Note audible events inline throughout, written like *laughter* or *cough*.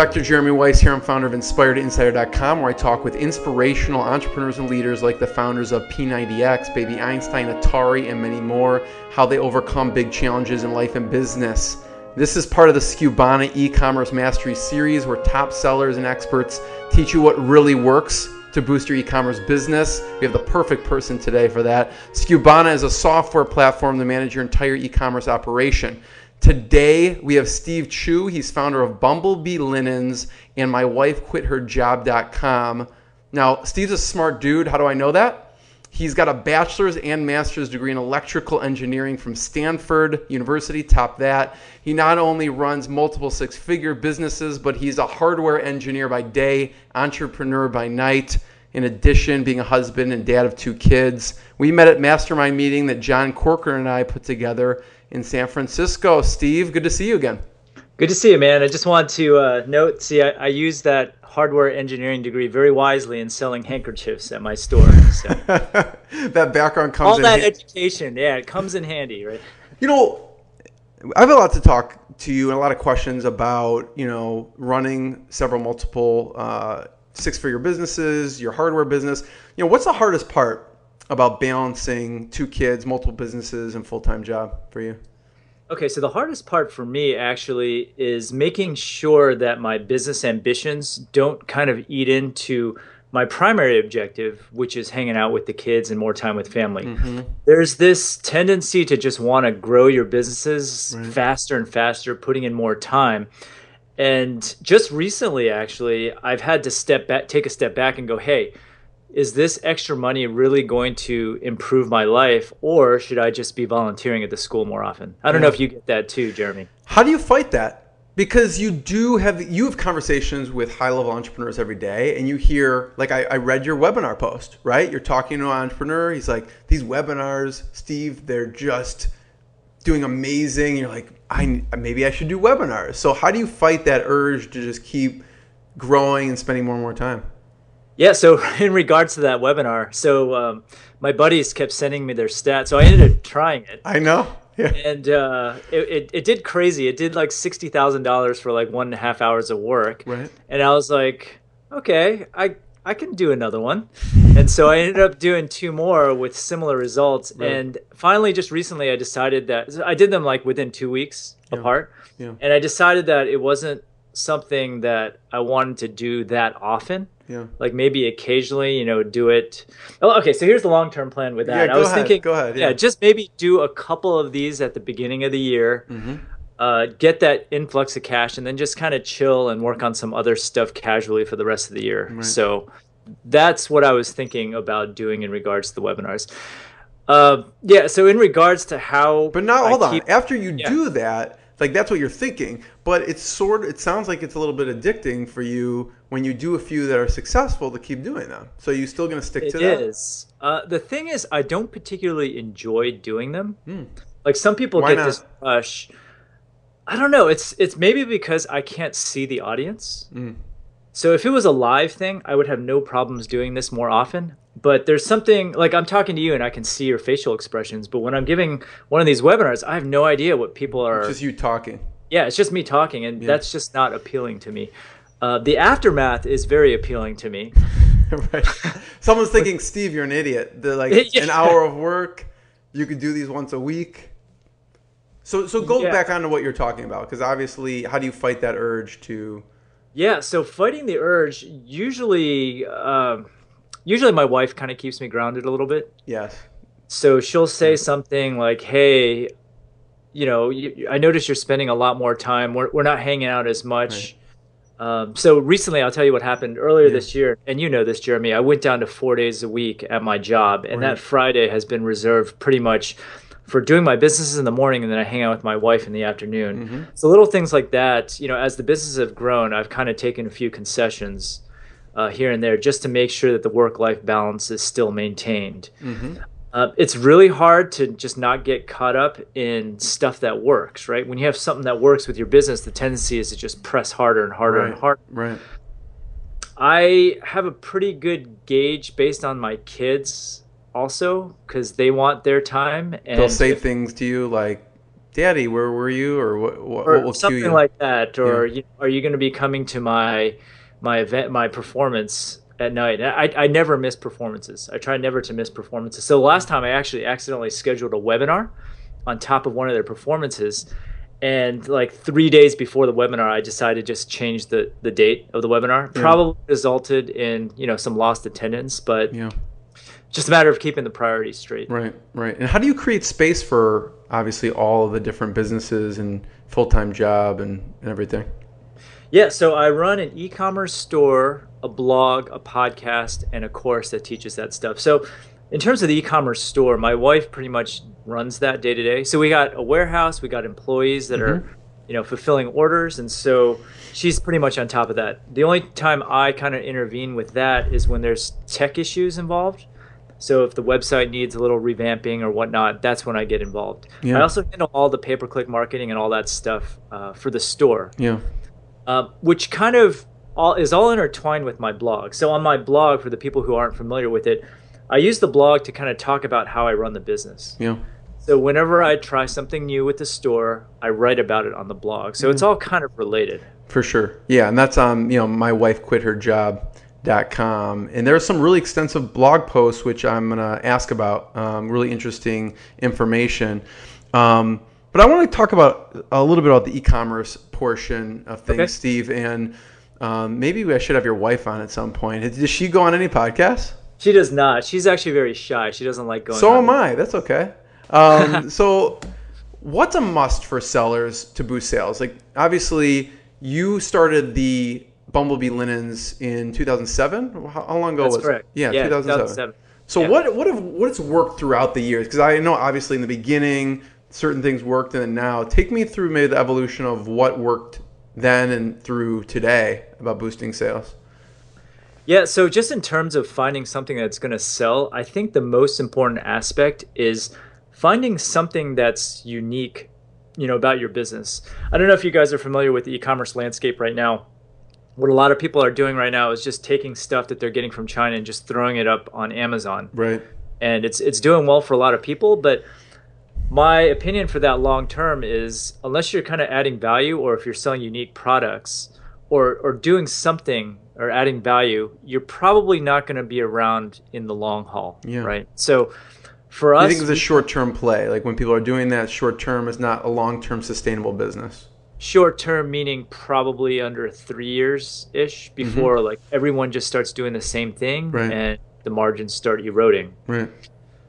Dr. Jeremy Weisz here. I'm founder of InspiredInsider.com, where I talk with inspirational entrepreneurs and leaders like the founders of P90X, Baby Einstein, Atari, and many more, how they overcome big challenges in life and business. This is part of the Skubana e-commerce mastery series where top sellers and experts teach you what really works to boost your e-commerce business. We have the perfect person today for that. Skubana is a software platform to manage your entire e-commerce operation. Today we have Steve Chou. He's founder of Bumblebee Linens and My Wife Quit Her Job.com. Now, Steve's a smart dude. How do I know that? He's got a bachelor's and master's degree in electrical engineering from Stanford University, top that. He not only runs multiple six figure businesses, but he's a hardware engineer by day, entrepreneur by night. In addition, being a husband and dad of two kids. We met at mastermind meeting that John Corcoran and I put together in San Francisco. Steve, good to see you again. Good to see you, man. I just want to uh, note, see, I, I use that hardware engineering degree very wisely in selling handkerchiefs at my store. So. *laughs* that background comes all that education, yeah, it comes in handy, right? You know, I have a lot to talk to you and a lot of questions about you know running several multiple uh, six-figure businesses, your hardware business. You know, what's the hardest part about balancing two kids, multiple businesses, and full time job for you? Okay, so the hardest part for me actually is making sure that my business ambitions don't kind of eat into my primary objective, which is hanging out with the kids and more time with family. Mm-hmm. There's this tendency to just want to grow your businesses right. faster and faster, putting in more time. And just recently, actually, I've had to step back, take a step back, and go, hey, is this extra money really going to improve my life or should I just be volunteering at the school more often? I don't know if you get that too, Jeremy. How do you fight that? Because you do have you have conversations with high level entrepreneurs every day and you hear like I, I read your webinar post, right? You're talking to an entrepreneur, he's like, These webinars, Steve, they're just doing amazing. You're like, I maybe I should do webinars. So how do you fight that urge to just keep growing and spending more and more time? Yeah, so *laughs* in regards to that webinar, so um, my buddies kept sending me their stats, so I ended up trying it. I know. Yeah. And uh, it, it, it did crazy. It did like sixty thousand dollars for like one and a half hours of work. Right. And I was like, okay, I I can do another one. And so I ended up doing two more with similar results. Right. And finally, just recently, I decided that I did them like within two weeks yeah. apart. Yeah. And I decided that it wasn't something that I wanted to do that often. Yeah. Like maybe occasionally, you know, do it. Oh, okay, so here's the long term plan with that. Yeah, I was ahead, thinking, go ahead. Yeah. yeah. just maybe do a couple of these at the beginning of the year. Mm-hmm. Uh, get that influx of cash, and then just kind of chill and work on some other stuff casually for the rest of the year. Right. So that's what I was thinking about doing in regards to the webinars. Uh, yeah. So in regards to how, but now hold keep, on. After you yeah. do that, like that's what you're thinking but it's sort of it sounds like it's a little bit addicting for you when you do a few that are successful to keep doing them so you're still going to stick it to that it is uh, the thing is i don't particularly enjoy doing them hmm. like some people Why get not? this rush i don't know it's it's maybe because i can't see the audience hmm. so if it was a live thing i would have no problems doing this more often but there's something like I'm talking to you and I can see your facial expressions, but when I'm giving one of these webinars, I have no idea what people are. It's just you talking. Yeah, it's just me talking, and yeah. that's just not appealing to me. Uh, the aftermath is very appealing to me. *laughs* right. Someone's thinking, Steve, you're an idiot. They're like *laughs* yeah. an hour of work. You could do these once a week. So, so go yeah. back on to what you're talking about, because obviously, how do you fight that urge to? Yeah, so fighting the urge usually. Um, usually my wife kind of keeps me grounded a little bit. Yes. So she'll say something like, "Hey, you know, you, I notice you're spending a lot more time. We're we're not hanging out as much." Right. Um, so recently, I'll tell you what happened earlier yeah. this year, and you know this, Jeremy. I went down to four days a week at my job, and right. that Friday has been reserved pretty much for doing my businesses in the morning, and then I hang out with my wife in the afternoon. Mm-hmm. So little things like that, you know, as the businesses have grown, I've kind of taken a few concessions uh, here and there just to make sure that the work life balance is still maintained. Mm-hmm. Uh, it's really hard to just not get caught up in stuff that works, right? When you have something that works with your business, the tendency is to just press harder and harder right. and harder. Right. I have a pretty good gauge based on my kids also because they want their time. And They'll say things to you like, Daddy, where were you, or what? What, or what will something you? like that or Yeah. you, are you going to be coming to my my event my performance at night I, I never miss performances i try never to miss performances so last time i actually accidentally scheduled a webinar on top of one of their performances and like three days before the webinar i decided to just change the the date of the webinar probably resulted in you know some lost attendance but Yeah. just a matter of keeping the priorities straight Right, right. And how do you create space for obviously all of the different businesses and full time job and, and everything? Yeah, so I run an e-commerce store, a blog, a podcast, and a course that teaches that stuff. So, in terms of the e-commerce store, my wife pretty much runs that day to day. So we got a warehouse, we got employees that are, you know, fulfilling orders, and so she's pretty much on top of that. The only time I kind of intervene with that is when there's tech issues involved. So if the website needs a little revamping or whatnot, that's when I get involved. Yeah. I also handle all the pay-per-click marketing and all that stuff uh, for the store Yeah. uh, which kind of all is all intertwined with my blog. So on my blog, for the people who aren't familiar with it, I use the blog to kind of talk about how I run the business. Yeah. So whenever I try something new with the store, I write about it on the blog. So it's all kind of related. For sure. Yeah, and that's um, you know, my wife quit her job.com. And there are some really extensive blog posts which I'm gonna ask about. Um, really interesting information. Um, but I want to talk about a little bit about the e-commerce portion of things, Okay. Steve. And um, maybe I should have your wife on at some point. Does she go on any podcasts? She does not. She's actually very shy. She doesn't like going. So am I. That's okay. *laughs* Um, so, what's a must for sellers to boost sales? Like, obviously, you started the Bumblebee Linens in 2007. How, how long ago That's was correct. it? Yeah, Yeah, 2007. 2007. So, Yeah. what what have what's worked throughout the years? Because I know obviously in the beginning certain things worked, and then now take me through maybe the evolution of what worked then and through today about boosting sales. Yeah, so just in terms of finding something that's going to sell, I think the most important aspect is finding something that's unique, you know, about your business. I don't know if you guys are familiar with the e-commerce landscape right now. What a lot of people are doing right now is just taking stuff that they're getting from China and just throwing it up on Amazon. Right. And it's it's doing well for a lot of people, but my opinion for that long term is unless you're kind of adding value or if you're selling unique products or or doing something or adding value, you're probably not going to be around in the long haul, Yeah. right? So for us, I think it's a short term play. Like when people are doing that, short term is not a long term sustainable business. short term meaning probably under three years ish before like everyone just starts doing the same thing Mm-hmm. Right. and the margins start eroding. Right.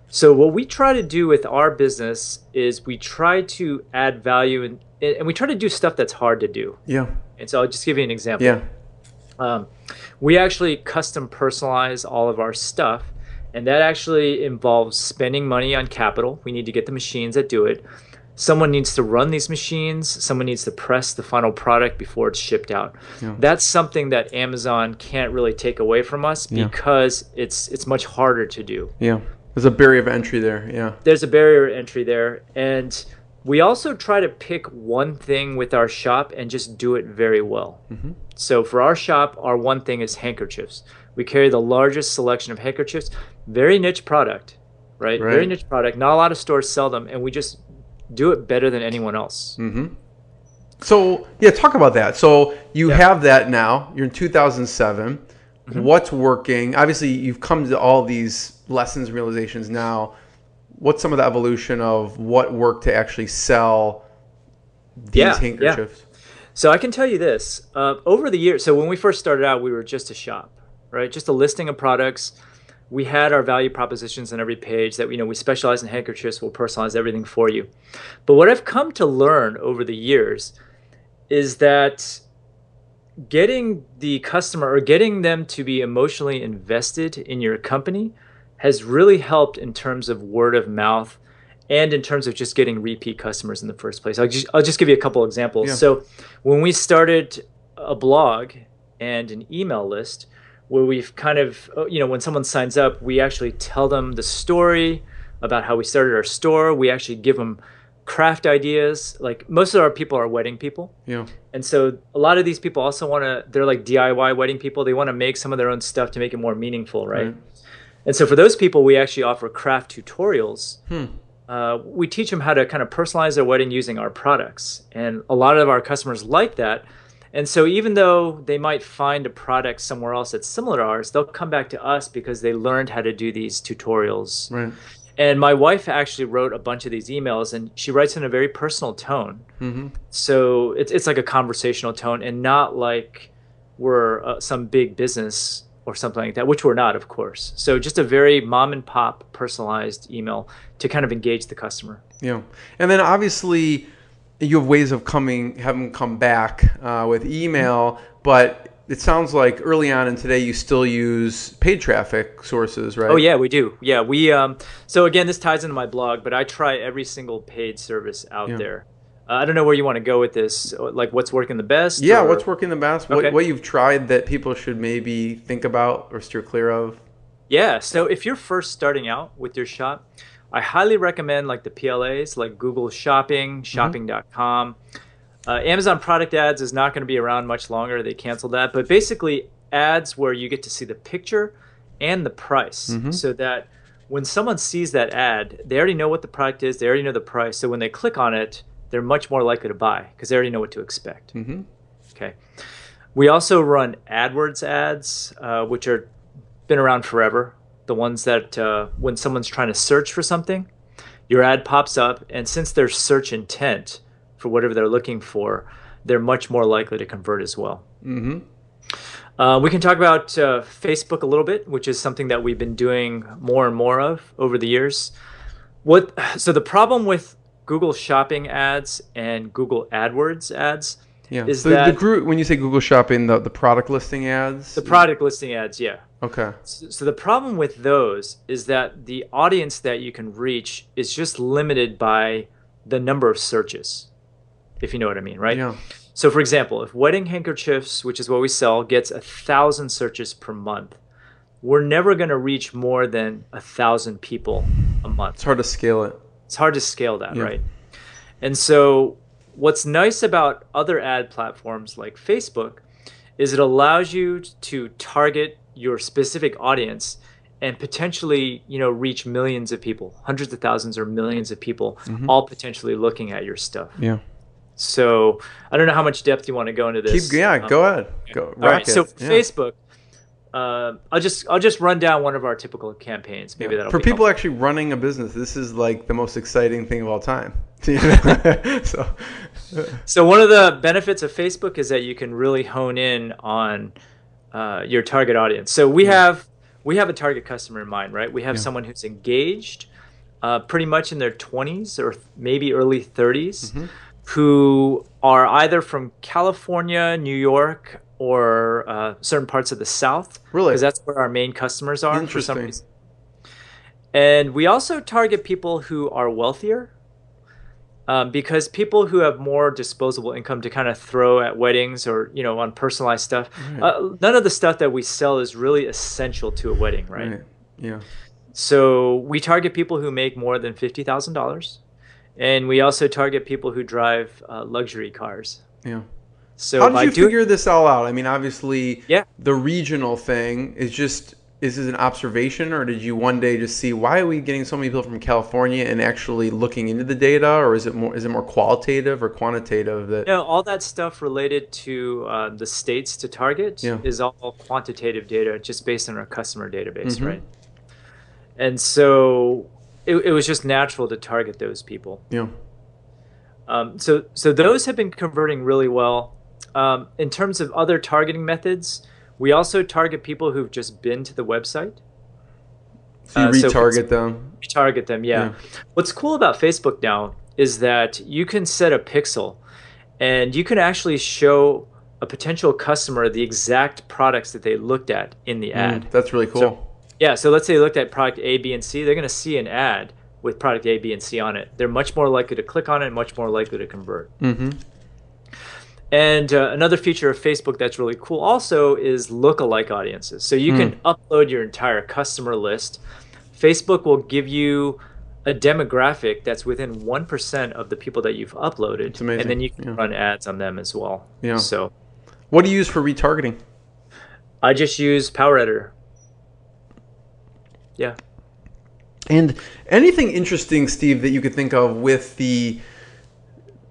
So what we try to do with our business is we try to add value and and we try to do stuff that's hard to do. Yeah. And so I'll just give you an example. Yeah. Um, we actually custom personalize all of our stuff, and that actually involves spending money on capital. We need to get the machines that do it. Someone needs to run these machines. Someone needs to press the final product before it's shipped out. Yeah. That's something that Amazon can't really take away from us Yeah. because it's it's much harder to do Yeah. There's a barrier of entry there. Yeah. there's a barrier to entry there and we also try to pick one thing with our shop and just do it very well Mhm. so for our shop our one thing is handkerchiefs we carry the largest selection of handkerchiefs very niche product right, very niche product not a lot of stores sell them and we just do it better than anyone else Mm-hmm. So yeah, talk about that. So you Yeah. have that now. You're in 2007. Mm-hmm. What's working? Obviously, you've come to all these lessons and realizations now. What's some of the evolution of what worked to actually sell these Yeah, yeah. handkerchiefs? So I can tell you this: uh, over the years, so when we first started out, we were just a shop, right? Just a listing of products. We had our value propositions on every page that you know we specialize in handkerchiefs. We'll personalize everything for you. But what I've come to learn over the years is that getting the customer or getting them to be emotionally invested in your company has really helped in terms of word of mouth and in terms of just getting repeat customers in the first place. I'll just, I'll just give you a couple examples. Yeah. So, when we started a blog and an email list, where we've kind of, uh, you know, when someone signs up, we actually tell them the story about how we started our store. We actually give them craft ideas. Like most of our people are wedding people. Yeah. And so a lot of these people also want to, they're like DIY wedding people. They want to make some of their own stuff to make it more meaningful, right? Right. And so for those people, we actually offer craft tutorials Hmm. uh, we teach them how to kind of personalize their wedding using our products. And a lot of our customers like that. And so even though they might find a product somewhere else that's similar to ours, they'll come back to us because they learned how to do these tutorials. Right. And my wife actually wrote a bunch of these emails, and she writes in a very personal tone. Mm-hmm. So it's it's like a conversational tone, and not like we're uh, some big business or something like that, which we're not, of course. So just a very mom and pop personalized email to kind of engage the customer. Yeah, and then obviously you have ways of coming, have them come back uh, with email, but it sounds like early on in today you still use paid traffic sources, right? Oh yeah, we do. Yeah, we. Um, so again, this ties into my blog, but I try every single paid service out Yeah. there. Uh, I don't know where you want to go with this. Like, what's working the best? Yeah, or- what's working the best? What, Okay. what you've tried that people should maybe think about or steer clear of? Yeah. So if you're first starting out with your shop, I highly recommend like the PLAs, like Google Shopping, Shopping.com. Uh, Amazon product ads is not going to be around much longer. They canceled that, but basically ads where you get to see the picture and the price, so that when someone sees that ad, they already know what the product is. They already know the price. So when they click on it, they're much more likely to buy because they already know what to expect. Mhm. Okay. We also run AdWords ads, uh, which are been around forever. The ones that uh, when someone's trying to search for something, your ad pops up, and since there's search intent for whatever they're looking for, they're much more likely to convert as well. Mm-hmm. Uh, we can talk about uh, Facebook a little bit, which is something that we've been doing more and more of over the years. What so the problem with Google Shopping ads and Google AdWords ads Yeah. is so the that group when you say Google Shopping, the, the product listing ads. the product listing ads, yeah. Okay. So so the problem with those is that the audience that you can reach is just limited by the number of searches, if you know what I mean, right? Yeah. So, for example, if wedding handkerchiefs, which is what we sell, gets a thousand searches per month, we're never going to reach more than a thousand people a month. It's hard to scale it. It's hard to scale that, Yeah. right? And so, what's nice about other ad platforms like Facebook is it allows you to target your specific audience and potentially, you know, reach millions of people, hundreds of thousands or millions of people, Mm-hmm. all potentially looking at your stuff. Yeah. So, I don't know how much depth you want to go into this. Keep. Yeah. Um, go ahead. Go. all right. So. Yeah. Facebook. Uh, I'll just I'll just run down one of our typical campaigns. Maybe that'll for be people helpful. actually running a business, this is like the most exciting thing of all time. *laughs* *laughs* So, So one of the benefits of Facebook is that you can really hone in on uh, your target audience. So we have we have a target customer in mind, right? We have Yeah. someone who's engaged, uh, pretty much in their 20s or maybe early 30s, Mm-hmm. who are either from California, New York, or uh, certain parts of the South. Really? because that's where our main customers are for some reason. And we also target people who are wealthier um, because people who have more disposable income to kind of throw at weddings or you know on personalized stuff. Uh, none of the stuff that we sell is really essential to a wedding, right? right. Yeah. So we target people who make more than fifty thousand dollars, and we also target people who drive uh, luxury cars. Yeah. So How did you doing- figure this all out? I mean, obviously, Yeah. the regional thing is just is this an observation, or did you one day just see why are we getting so many people from California and actually looking into the data, or is it more is it more qualitative or quantitative? That No, all that stuff related to uh, the states to target Yeah. is all quantitative data, just based on our customer database, Mhm. right? And so it, it was just natural to target those people. yeah, Um, so, so those have been converting really well. Um, in terms of other targeting methods, we also target people who've just been to the website. so you Uh, so- retarget them. We target them, yeah. Yeah. What's cool about Facebook now is that you can set a pixel and you can actually show a potential customer the exact products that they looked at in the ad. Mm, that's really cool. So- Yeah, so let's say they looked at product A, B, and C, they're going to see an ad with product A, B, and C on it. They're much more likely to click on it and much more likely to convert. mm-hmm. And uh, another feature of Facebook that's really cool also is lookalike audiences. So you can upload your entire customer list. Facebook will give you a demographic that's within 1% of the people that you've uploaded. And then you can yeah. run ads on them as well. Yeah. So What do you use for retargeting? I just use Power Editor. Yeah. And anything interesting, Steve, that you could think of with the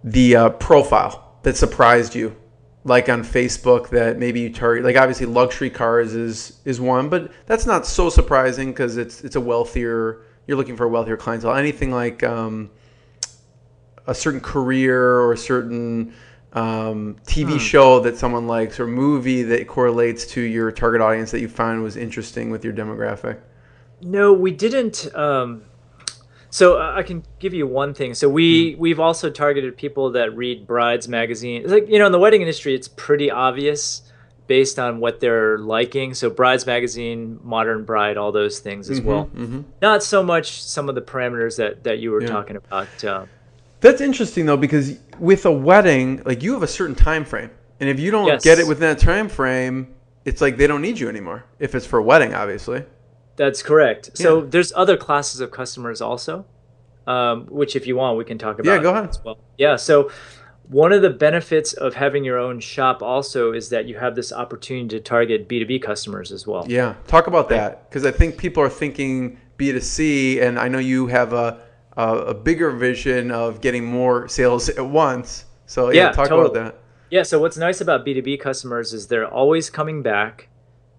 the uh, profile that surprised you, like on Facebook, that maybe you target, like obviously luxury cars is is one, but that's not so surprising because it's it's a wealthier. You're looking for a wealthier clientele. Anything like um, a certain career or a certain um, TV hmm. show that someone likes or movie that correlates to your target audience that you find was interesting with your demographic? No, we didn't. Um, so uh, I can give you one thing. So we hmm. we've also targeted people that read Brides magazine. It's Like you know, in the wedding industry, it's pretty obvious based on what they're liking. So Brides magazine, Modern Bride, all those things as mm-hmm, well. Mm-hmm. Not so much some of the parameters that that you were yeah. talking about. Uh, That's interesting though, because with a wedding, like you have a certain time frame, and if you don't yes. get it within that time frame, it's like they don't need you anymore. If it's for a wedding, obviously. That's correct. Yeah. So there's other classes of customers also, um, which if you want, we can talk about. Yeah, go ahead. Well. Yeah. So one of the benefits of having your own shop also is that you have this opportunity to target B2B customers as well. Yeah. Talk about that because I think people are thinking B2C, and I know you have a a, a bigger vision of getting more sales at once. So yeah, yeah talk totally. about that. Yeah. So what's nice about B2B customers is they're always coming back,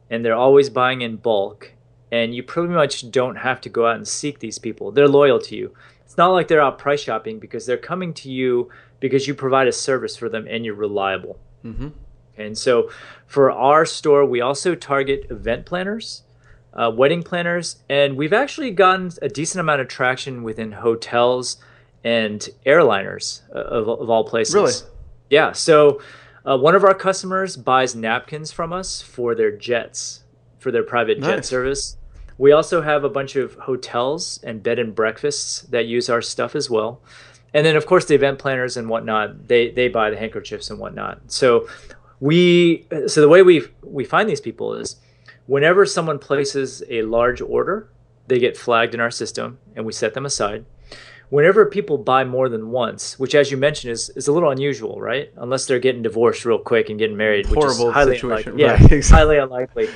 and they're always buying in bulk and you pretty much don't have to go out and seek these people. They're loyal to you. It's not like they're out price shopping because they're coming to you because you provide a service for them and you're reliable. Mm-hmm. And so for our store, we also target event planners, uh, wedding planners, and we've actually gotten a decent amount of traction within hotels and airliners uh, of, of all places. Really? Yeah. So uh, one of our customers buys napkins from us for their jets, for their private nice. jet service. We also have a bunch of hotels and bed and breakfasts that use our stuff as well. And then, of course, the event planners and whatnot, they, they buy the handkerchiefs and whatnot. So we so the way we we find these people is whenever someone places a large order, they get flagged in our system and we set them aside. Whenever people buy more than once, which as you mentioned is, is a little unusual, right? Unless they're getting divorced real quick and getting married, Horrible which is highly situation. unlikely. Right, yeah, *laughs* exactly. highly unlikely.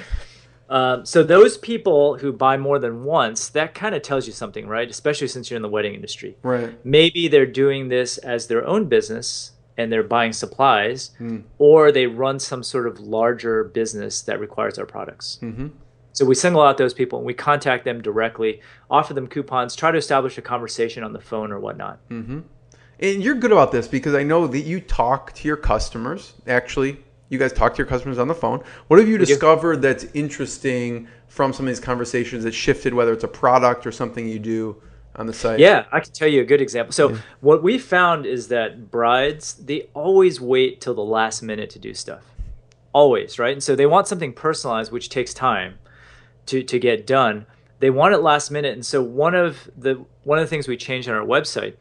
Um, so those people who buy more than once, that kind of tells you something, right? Especially since you're in the wedding industry. Right. Maybe they're doing this as their own business and they're buying supplies, mm. or they run some sort of larger business that requires our products. Mm-hmm. So we single out those people and we contact them directly, offer them coupons, try to establish a conversation on the phone or whatnot. Mm-hmm. And you're good about this because I know that you talk to your customers actually you guys talk to your customers on the phone. What have you discovered that's interesting from some of these conversations that shifted, whether it's a product or something you do on the site? Yeah, I can tell you a good example. So yeah. what we found is that brides they always wait till the last minute to do stuff, always, right? And so they want something personalized, which takes time to to get done. They want it last minute, and so one of the one of the things we changed on our website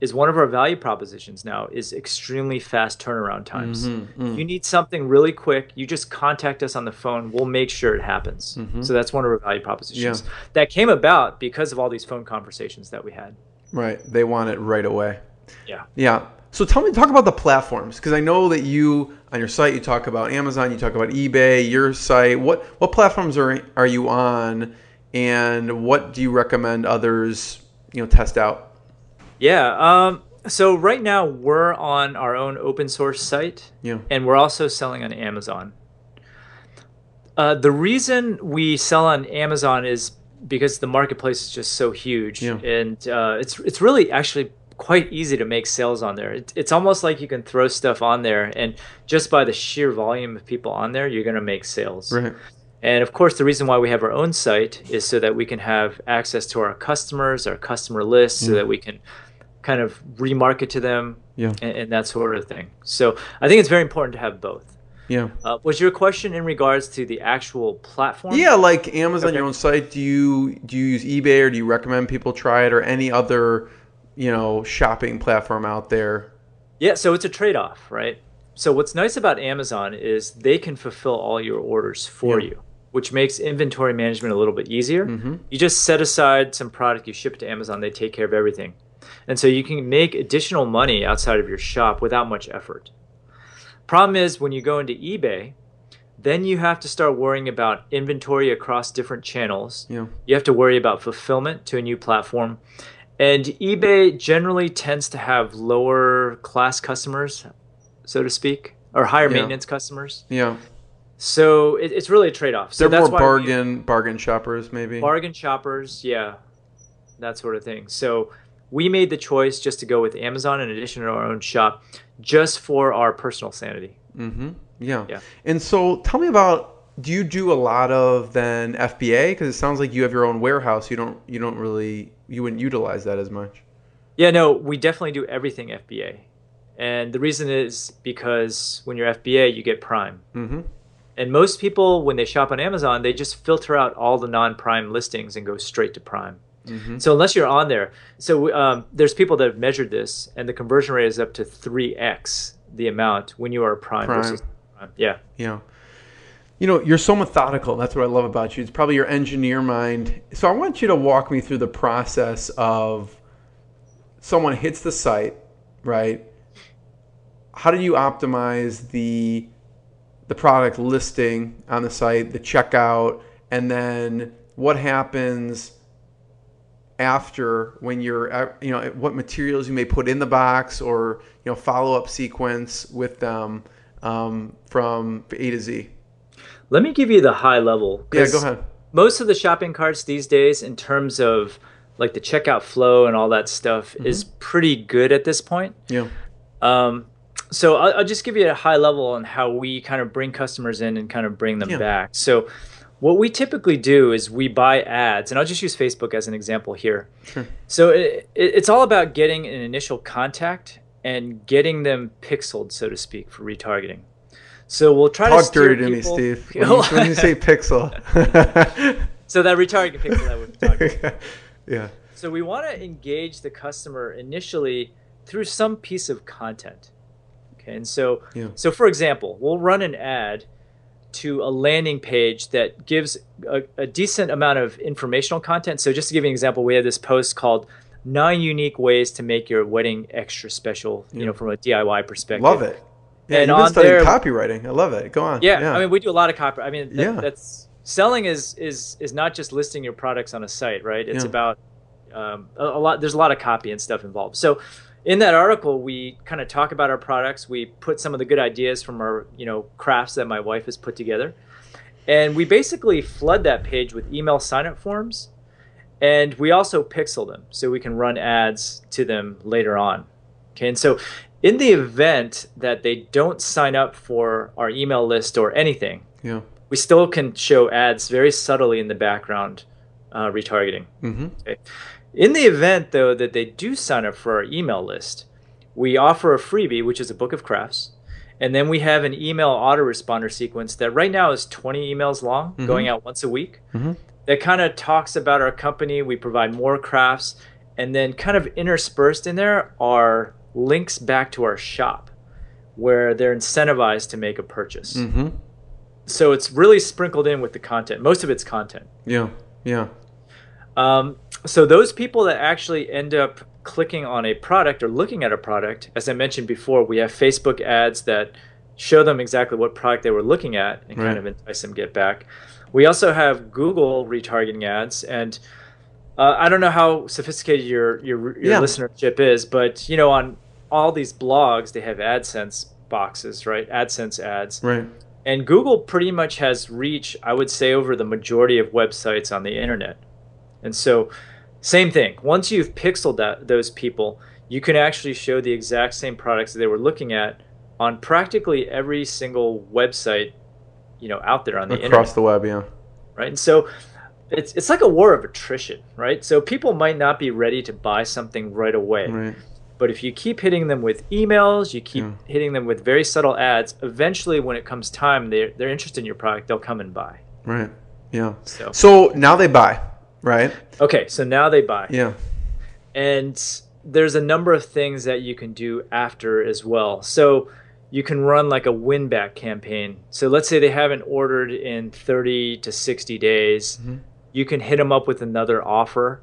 is one of our value propositions now is extremely fast turnaround times. Mm-hmm, mm. You need something really quick, you just contact us on the phone. We'll make sure it happens. Mm-hmm. So that's one of our value propositions yeah. that came about because of all these phone conversations that we had. Right. They want it right away. Yeah. Yeah. So tell me, talk about the platforms because I know that you on your site you talk about Amazon, you talk about eBay, your site. What what platforms are are you on, and what do you recommend others you know test out? Yeah. Um, so right now we're on our own open source site, yeah. and we're also selling on Amazon. Uh, the reason we sell on Amazon is because the marketplace is just so huge, yeah. and uh, it's it's really actually quite easy to make sales on there. It, it's almost like you can throw stuff on there, and just by the sheer volume of people on there, you're going to make sales. Right. And of course, the reason why we have our own site is so that we can have access to our customers, our customer list, so that we can kind of remarket to them yeah. and, and, that sort of thing. So I think it's very important to have both. Yeah. Uh, was your question in regards to the actual platform? Yeah, like Amazon, okay. your own site. Do you do you use eBay or do you recommend people try it or any other, you know, shopping platform out there? Yeah, so it's a trade off, right? So what's nice about Amazon is they can fulfill all your orders for yeah. you, which makes inventory management a little bit easier. Mm-hmm. You just set aside some product, you ship it to Amazon, they take care of everything. And so you can make additional money outside of your shop without much effort. Problem is when you go into eBay, Then you have to start worrying about inventory across different channels. Yeah. You have to worry about fulfillment to a new platform. And eBay generally tends to have lower class customers, so to speak, or higher Yeah. maintenance customers. Yeah. So it, it's really a trade off. So They're that's more we- bargain bargain shoppers, maybe. bargain shoppers, yeah, that sort of thing. So we made the choice just to go with Amazon in addition to our own shop, just for our personal sanity. Mm-hmm. Yeah. Yeah. And so, tell me about. Do you do a lot of then FBA? Because it sounds like you have your own warehouse. You don't. You don't really. You wouldn't utilize that as much. Yeah, no, we definitely do everything FBA. And the reason is because when you're FBA, you get Prime. Mm-hmm. And most people, when they shop on Amazon, they just filter out all the non Prime listings and go straight to Prime. Mm-hmm. So unless you're on there, so um, there's people that have measured this, and the conversion rate is up to 3x the amount when you are Prime, Prime. versus Prime. Yeah. Yeah. You know, you're so methodical. That's what I love about you. It's probably your engineer mind. So I want you to walk me through the process of someone hits the site, right? How do you optimize the the product listing on the site, the checkout, and then what happens after when you're uh, you know what materials you may put in the box or you know follow up sequence with them um, from A to Z. Let me give you the high level. Yeah, go ahead. Most of the shopping carts these days, in terms of like the checkout flow and all that stuff, Mm-hmm. is pretty good at this point. Yeah. Um, so I'll, I'll just give you a high level on how we kind of bring customers in and kind of bring them Yeah. back. So what we typically do is we buy ads, and I'll just use Facebook as an example here. Sure. So it, it, it's all about getting an initial contact and getting them pixeled, so to speak, for retargeting. So we'll try to Talk steer dirty to me, people- Steve. *laughs* When you, when you say pixel. *laughs* so that retargeting pixel that we're talking about. *laughs* yeah. So we want to engage the customer initially through some piece of content. Okay, and so Yeah. so for example, we'll run an ad to a landing page that gives a, a decent amount of informational content. So just to give you an example, we have this post called nine unique ways to make your wedding extra special, you know, from a DIY perspective. Love it. Yeah, And you've been studying there- copywriting. I love it. Go on. Yeah, I mean, we do a lot of copy. I mean, that, Yeah. that's selling is is is not just listing your products on a site, right? It's Yeah. about um, a, a lot. There's a lot of copy and stuff involved. So, in that article, we kind of talk about our products. We put some of the good ideas from our you know crafts that my wife has put together, and we basically flood that page with email sign up forms, and we also pixel them so we can run ads to them later on. Okay, and so in the event that they don't sign up for our email list or anything, Yeah. we still can show ads very subtly in the background, uh, retargeting. Mm-hmm. In the event, though, that they do sign up for our email list, we offer a freebie, which is a book of crafts. And then we have an email autoresponder sequence that right now is 20 emails long, Mhm. going out once a week. Mhm. That kind of talks about our company. We provide more crafts. And then, kind of interspersed in there, are links back to our shop where they're incentivized to make a purchase. Mm-hmm. So it's really sprinkled in with the content. Most of it's content. Yeah. Yeah. Um, so those people that actually end up clicking on a product or looking at a product, as I mentioned before, we have Facebook ads that show them exactly what product they were looking at and Right. kind of entice them get back. We also have Google retargeting ads, and uh, I don't know how sophisticated your your, your Yeah. listenership is, but you know on all these blogs they have AdSense boxes, right? AdSense ads. Right. And Google pretty much has reach, I would say, over the majority of websites on the internet. And so, same thing. Once you've pixeled that those people, you can actually show the exact same products that they were looking at on practically every single website, you know, out there on the internet. Across internet, the web. Yeah. right? And so, it's it's like a war of attrition, right? So people might not be ready to buy something right away. Right. But if you keep hitting them with emails, you keep Yeah. hitting them with very subtle ads, eventually when it comes time, they're, they're interested in your product, they'll come and buy. Right. Yeah. So, So now they buy. Right. okay, so now they buy. Yeah. And there's a number of things that you can do after as well. So you can run like a win back campaign. So let's say they haven't ordered in 30 to 60 days. Mhm. You can hit them up with another offer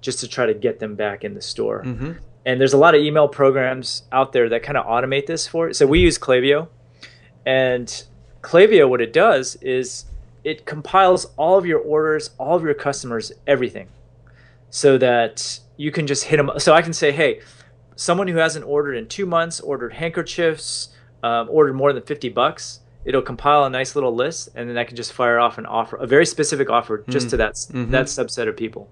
just to try to get them back in the store. Mm-hmm. and there's a lot of email programs out there that kind of automate this for it. So we use Klaviyo, and Klaviyo, what it does is it compiles all of your orders, all of your customers, everything, so that you can just hit them. So I can say, hey, someone who hasn't ordered in two months ordered handkerchiefs, um, ordered more than fifty bucks. It'll compile a nice little list, and then I can just fire off an offer, a very specific offer, just to that Mhm. that subset of people.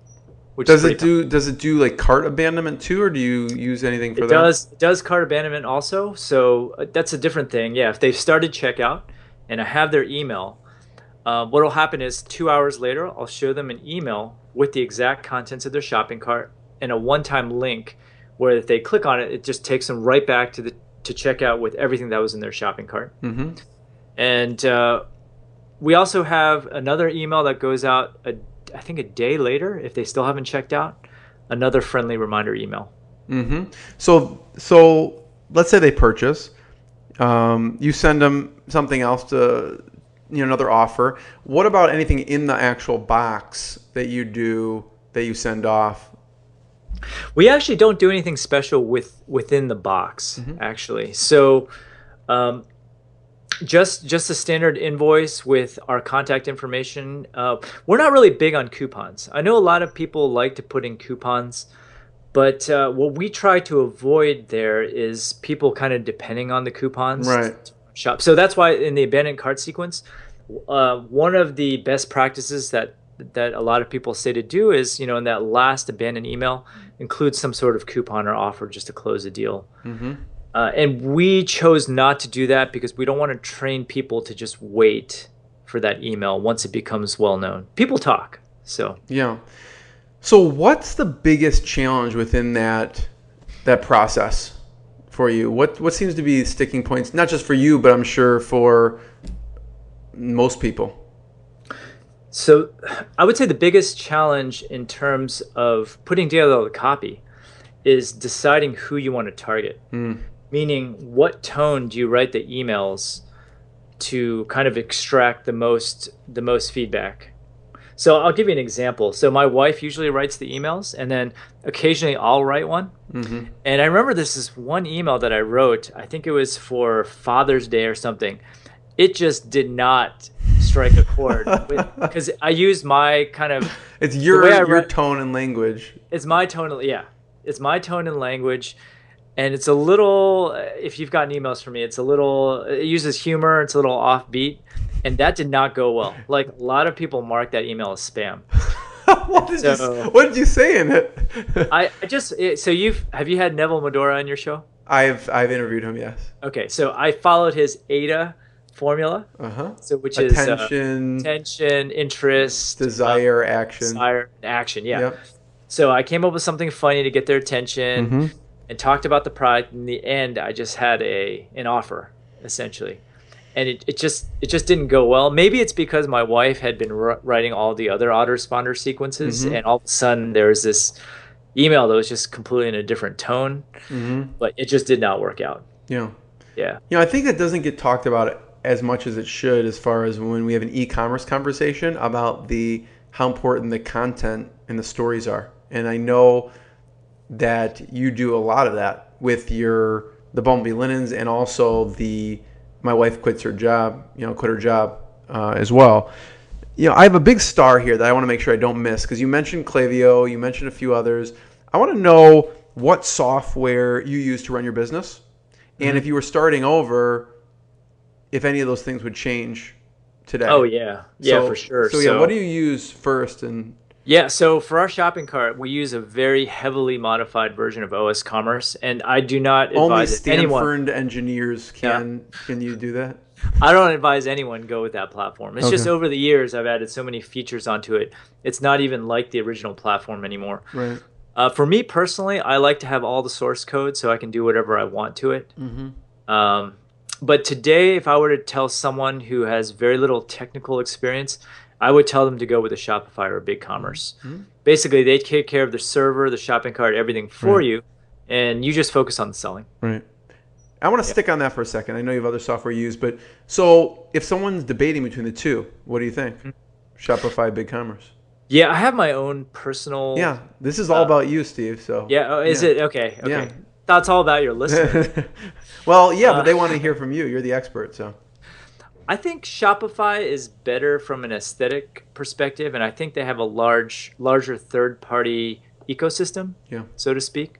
Which Does it do does it do like cart abandonment too, or do you use anything for It that? does it does cart abandonment also, so uh, that's a different thing. Yeah, if they've started checkout and I have their email, uh, what will happen is two hours later, I'll show them an email with the exact contents of their shopping cart and a one-time link, where if they click on it, it just takes them right back to the to checkout with everything that was in their shopping cart. Mm-hmm. And uh, we also have another email that goes out, a, I think, a day later if they still haven't checked out. Another friendly reminder email. Mm-hmm. So so let's say they purchase. Um, you send them something else to you know another offer. What about anything in the actual box that you do that you send off? We actually don't do anything special with within the box, actually. So, um, just just a standard invoice with our contact information. Uh, we're not really big on coupons. I know a lot of people like to put in coupons, but uh, what we try to avoid there is people kind of depending on the coupons. Right. to Shop. So that's why in the abandoned cart sequence, uh, one of the best practices that that a lot of people say to do is, you know, in that last abandoned email, include some sort of coupon or offer just to close a deal. Mm-hmm. Uh, and we chose not to do that because we don't want to train people to just wait for that email once it becomes well known. People talk, so Yeah. So what's the biggest challenge within that that process for you? What what seems to be sticking points, not just for you, but I'm sure for most people. So I would say the biggest challenge in terms of putting together the copy is deciding who you want to target. Hmm. Meaning, what tone do you write the emails to kind of extract the most the most feedback? So I'll give you an example. So my wife usually writes the emails, and then occasionally I'll write one. Mm-hmm. And I remember this is one email that I wrote. I think it was for Father's Day or something. It just did not strike a chord *laughs* because I used my kind of *laughs* It's your your write- tone and language. it's my tone. Yeah, it's my tone and language, and it's a little. If you've gotten emails from me, it's a little. It uses humor. It's a little offbeat, and that did not go well. Like a lot of people marked that email as spam. *laughs* what, did you, So- s- what did you say in it? *laughs* I, I just it, so you've have you had Neville Medhora on your show? I've I've interviewed him. Yes. Okay, so I followed his ADA formula, Uh huh. so which is uh, Attention, attention, interest, desire, uh, action. desire, action. Yeah. Yep. So I came up with something funny to get their attention Mhm. and talked about the product. In the end, I just had a an offer essentially, and it, it just it just didn't go well. Maybe it's because my wife had been wr- writing all the other autoresponder sequences, Mhm. and all of a sudden there was this email that was just completely in a different tone, hmm but it just did not work out. Yeah. Yeah. You know, I think that doesn't get talked about as much as it should, as far as when we have an e-commerce conversation about the how important the content and the stories are. And I know that you do a lot of that with your the Bumblebee Linens and also the my wife quits her job, you know, quit her job uh, as well. You know, I have a big star here that I want to make sure I don't miss because you mentioned Klaviyo, you mentioned a few others. I want to know what software you use to run your business, and if you were starting over, if any of those things would change today. Oh yeah, yeah So- for sure. So, yeah, what do you use first? And Yeah, so for our shopping cart, we use a very heavily modified version of osCommerce, and I do not only advise anyone. Stanford engineers can can you do that? I don't advise anyone go with that platform. It's just over the years I've added so many features onto it. It's not even like the original platform anymore. Right. Uh, for me personally, I like to have all the source code so I can do whatever I want to it. Mm-hmm. Um, but today, if I were to tell someone who has very little technical experience, I would tell them to go with a Shopify or a BigCommerce. Mhm. Basically, they take care of the server, the shopping cart, everything for Right. you, and you just focus on the selling. Right. I want to stick on that for a second. I know you have other software you use, but so if someone's debating between the two, what do you think? Mm-hmm. Shopify, BigCommerce. Yeah, I have my own personal. Yeah, this is all Uh, about you, Steve. So Yeah. Oh, is Yeah. it okay? Okay. Yeah. That's all about your listeners. *laughs* well, yeah, but Uh, they want to hear from you. You're the expert, so I think Shopify is better from an aesthetic perspective, and I think they have a large, larger third-party ecosystem, Yeah. so to speak.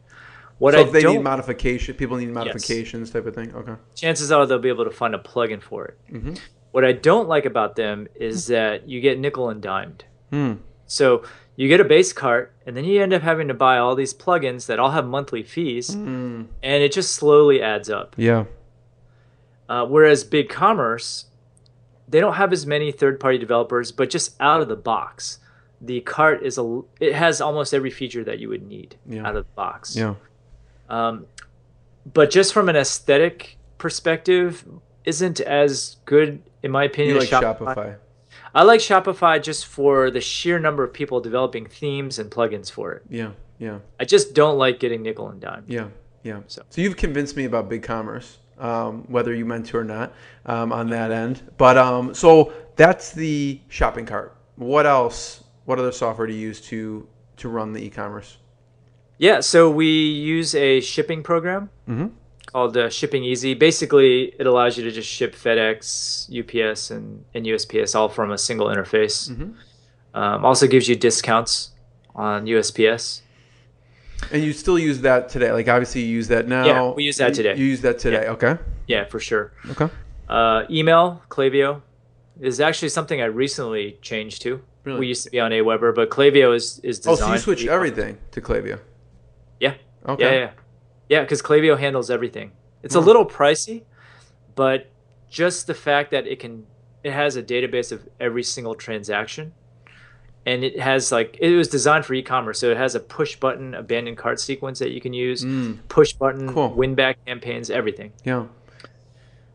What so I if they need modification, people need modifications type of thing. Okay. chances are they'll be able to find a plugin for it. Mhm. What I don't like about them is that you get nickel and dimed. Hmm. So you get a base cart, and then you end up having to buy all these plugins that all have monthly fees, Hmm. and it just slowly adds up. Yeah. Uh, whereas BigCommerce, they don't have as many third-party developers, but just out of the box, the cart is a it has almost every feature that you would need Yeah. out of the box. Yeah. Um, but just from an aesthetic perspective, isn't as good in my opinion. You like Shopify. I like Shopify just for the sheer number of people developing themes and plugins for it. Yeah. Yeah. I just don't like getting nickel and dime. Yeah, yeah. So, So- you've convinced me about BigCommerce, um, whether you meant to or not, um, on that end. But um, so that's the shopping cart. What else? What other software do you use to to run the e-commerce? Yeah, so we use a shipping program Mhm. called uh, ShippingEasy. Basically, it allows you to just ship FedEx, UPS, and, and USPS all from a single interface. Mhm. Um, also gives you discounts on USPS. And you still use that today? Like obviously you use that now. Yeah, we use that today. You use that today. Okay. Yeah, for sure. Okay. Uh, email, Klaviyo is actually something I recently changed to. Really? We used to be on Aweber, but Klaviyo is, is Oh, designed. so you switched everything to Klaviyo? Yeah. Okay. Yeah, yeah, yeah. Because Klaviyo handles everything. It's a Hmm. little pricey, but just the fact that it can, it has a database of every single transaction, and it has like it was designed for e-commerce, so it has a push button abandoned cart sequence that you can use, Mm, push button Cool. win back campaigns, everything. yeah.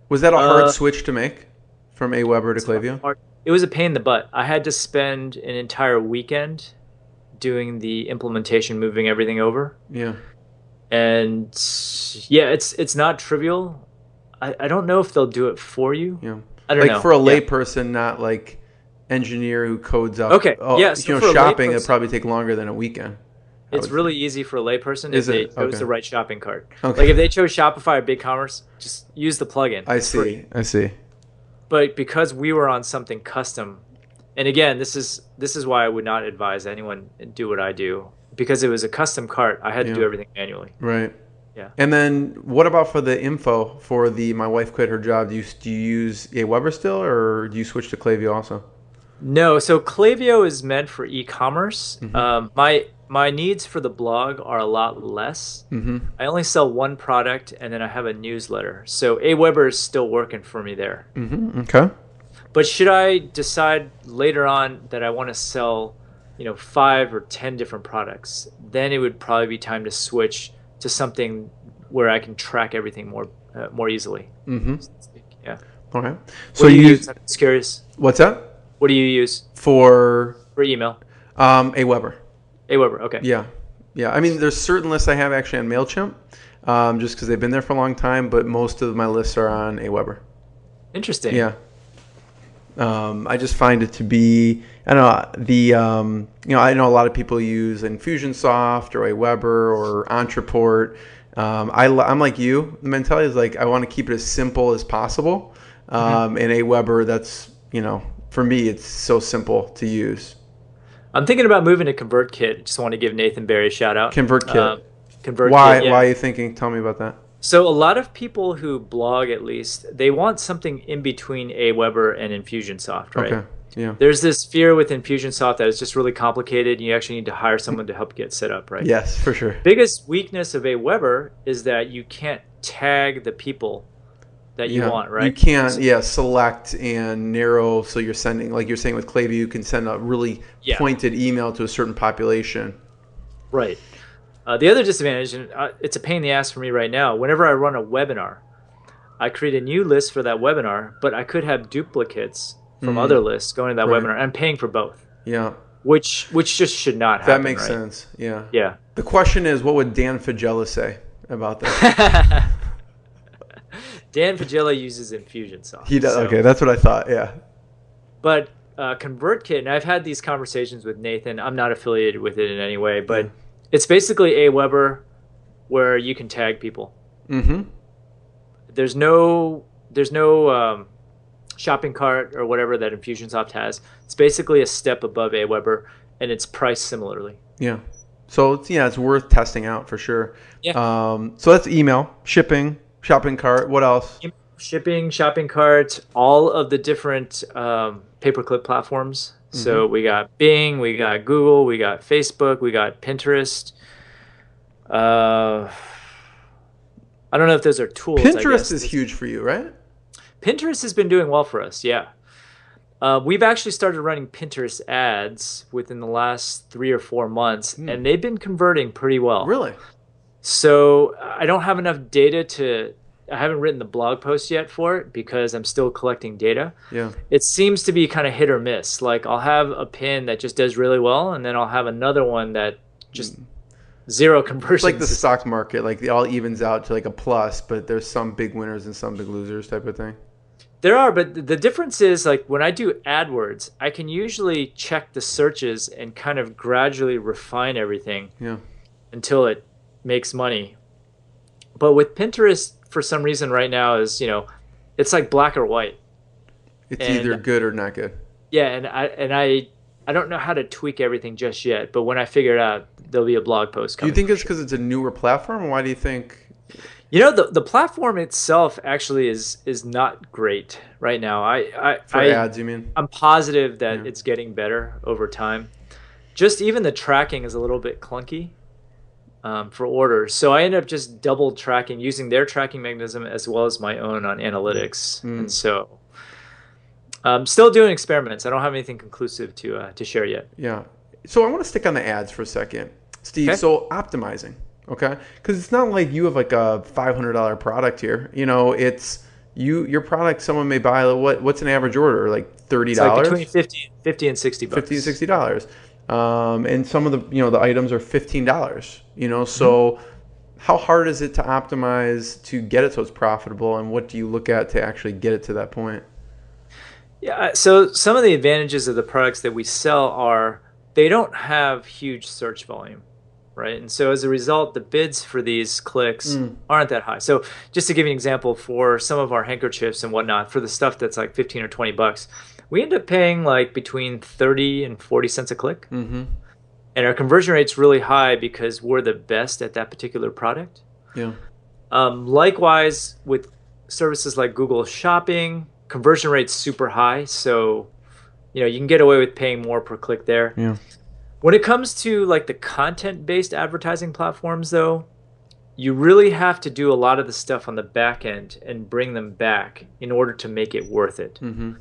Was that a hard Uh, switch to make from Aweber to Klaviyo? It was a pain in the butt. I had to spend an entire weekend doing the implementation, moving everything over. Yeah. and yeah it's it's not trivial i, I don't know if they'll do it for you Yeah. i don't know. like know for a Yeah. layperson, not like engineer who codes up. Okay, Oh, yeah, so you for know, a shopping it'd probably take longer than a weekend. I it's really easy for a layperson Is if they it? chose Okay. the right shopping cart Okay. like if they chose shopify or BigCommerce, just use the plugin I It's see. free. I see. but because we were on something custom and again this is this is why i would not advise anyone do what i do because it was a custom cart i had to do everything manually Right. Yeah. And then what about for the info for the my wife quit her job? Do you do you use Aweber still, or do you switch to Klaviyo also? No, so Klaviyo is meant for e-commerce. Mhm. Um, my my needs for the blog are a lot less. Mm-hmm. I only sell one product, and then I have a newsletter. So Aweber is still working for me there. Mm-hmm. Okay. But should I decide later on that I want to sell, you know, five or ten different products, then it would probably be time to switch to something where I can track everything more uh, more easily. Mm-hmm. Yeah. Okay. So you you use? I'm just curious. what's that What do you use for for email? um, Aweber? Aweber. Okay. Yeah, yeah. I mean, there's certain lists I have actually on Mailchimp, um, just because they've been there for a long time. But most of my lists are on Aweber. Interesting. Yeah. Um, I just find it to be I don't know the um, you know I know a lot of people use Infusionsoft or Aweber or Ontraport. Um, I, am like you. The mentality is like I want to keep it as simple as possible. Um, And Aweber, that's you know for me it's so simple to use. I'm thinking about moving to ConvertKit. Just want to give Nathan Barry a shout out. ConvertKit. Um, ConvertKit. why yeah. why are you thinking? Tell me about that. So a lot of people who blog, at least, they want something in between Aweber and Infusionsoft, right? Okay. Yeah. There's this fear with Infusionsoft that it's just really complicated. and You actually need to hire someone to help get set up, right? Yes, for sure. Biggest weakness of Aweber is that you can't tag the people that you yeah. want, right? You can't, yeah, select and narrow. So you're sending, like you're saying with Klaviyo, you can send a really Yeah. pointed email to a certain population. Right. Uh, the other disadvantage, and uh, it's a pain in the ass for me right now, whenever I run a webinar, I create a new list for that webinar, but I could have duplicates from Mhm. other lists going to that Right. webinar. I'm paying for both, Yeah, which which just should not happen. that makes right? sense. Yeah. Yeah. The question is, what would Dan Faggella say about that? *laughs* Dan Faggella uses Infusionsoft. he does. so- Okay, that's what I thought. Yeah. But uh, ConvertKit, and I've had these conversations with Nathan. I'm not affiliated with it in any way, but Yeah. it's basically Aweber where you can tag people. Mm-hmm. there's no there's no um, shopping cart or whatever that Infusionsoft has. It's basically a step above Aweber, and it's priced similarly. Yeah. So it's, yeah, it's worth testing out for sure. Yeah. Um, so that's email, shipping, shopping cart. What else? Shipping, shopping cart, all of the different um, pay-per-click platforms. Mm-hmm. So we got Bing, we got Google, we got Facebook, we got Pinterest. Uh, I don't know if those are tools. Pinterest is huge for you, right? Pinterest has been doing well for us. Yeah. Uh, we've actually started running Pinterest ads within the last three or four months, mm. and they've been converting pretty well. Really? So I don't have enough data to. I haven't written the blog post yet for it because I'm still collecting data. Yeah. It seems to be kind of hit or miss. Like I'll have a pin that just does really well, and then I'll have another one that just mm. zero conversions. It's like the stock market, like it all evens out to like a plus, but there's some big winners and some big losers type of thing. There are, but the difference is like when I do AdWords, I can usually check the searches and kind of gradually refine everything yeah. until it makes money. But with Pinterest, for some reason, right now is you know, it's like black or white. It's and, either good or not good. Yeah, and I and I I don't know how to tweak everything just yet. But when I figure it out, there'll be a blog post. Do you think it's because it's a newer platform? Why do you think? You know, the, the platform itself actually is is not great right now. I, I for I, ads, you mean? I'm positive that yeah. it's getting better over time. Just even the tracking is a little bit clunky um, for orders, so I end up just double tracking using their tracking mechanism as well as my own on analytics, mm. and so. I'm um, still doing experiments. I don't have anything conclusive to uh, to share yet. Yeah. So I want to stick on the ads for a second, Steve. Okay. So optimizing okay because it's not like you have like a $500 product here you know it's you your product someone may buy what what's an average order like $30 like between 50, 50 and 60 bucks. 50 and 60 dollars um, and some of the you know the items are $15 you know so mm-hmm. how hard is it to optimize to get it so it's profitable and what do you look at to actually get it to that point yeah so some of the advantages of the products that we sell are they don't have huge search volume right? And so as a result, the bids for these clicks mm. aren't that high. So just to give you an example, for some of our handkerchiefs and whatnot, for the stuff that's like 15 or 20 bucks, we end up paying like between 30 and 40 cents a click. Mm-hmm. And our conversion rate's really high because we're the best at that particular product. Yeah. Um, likewise, with services like Google Shopping, conversion rate's super high. So, you know, you can get away with paying more per click there. Yeah. When it comes to like the content based advertising platforms, though, you really have to do a lot of the stuff on the back end and bring them back in order to make it worth it. Mm-hmm.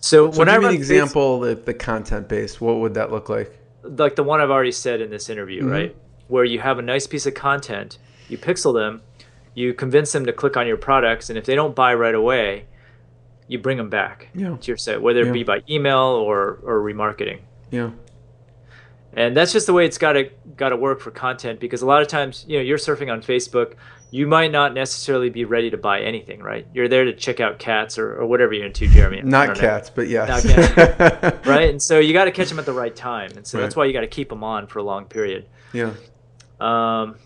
So, so, when I run an example, the, the content based, what would that look like? Like the one I've already said in this interview, mm-hmm. right? Where you have a nice piece of content, you pixel them, you convince them to click on your products, and if they don't buy right away, you bring them back yeah. to your site, whether it be by email or or remarketing. Yeah and that's just the way it's got to got to work for content because a lot of times you know you're surfing on facebook you might not necessarily be ready to buy anything right you're there to check out cats or, or whatever you're into jeremy not cats know. but yes not cats. *laughs* right and so you got to catch them at the right time and so right. that's why you got to keep them on for a long period yeah um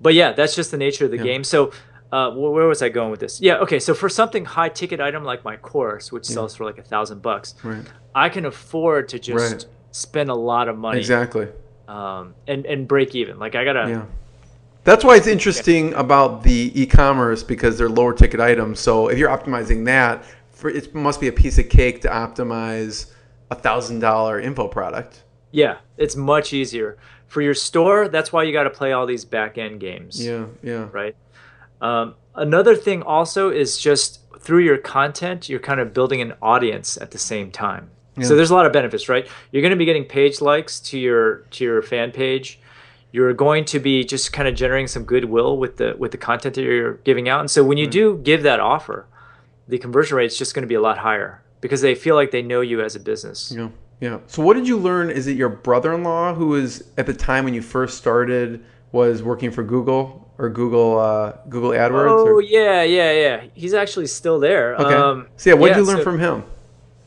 but yeah that's just the nature of the yeah. game so uh, where was I going with this? Yeah, okay. So for something high ticket item like my course, which yeah. sells for like a thousand bucks, right. I can afford to just right spend a lot of money exactly um, and and break even like i gotta yeah that's why it's interesting about the e-commerce because they're lower ticket items. So if you're optimizing that for it must be a piece of cake to optimize a thousand dollar info product. Yeah it's much easier. For your store that's why you got to play all these back end games. Yeah yeah. Right? Um, another thing also is just through your content you're kind of building an audience at the same time. Yeah. So there's a lot of benefits, right? You're going to be getting page likes to your to your fan page. You're going to be just kind of generating some goodwill with the with the content that you're giving out. And so when you do give that offer, the conversion rate is just going to be a lot higher because they feel like they know you as a business. Yeah. Yeah. So what did you learn? Is it your brother-in-law who was at the time when you first started was working for Google or Google uh, Google AdWords? Oh or? yeah, yeah, yeah. He's actually still there. Okay. Um, so yeah, what did yeah, you learn so, from him?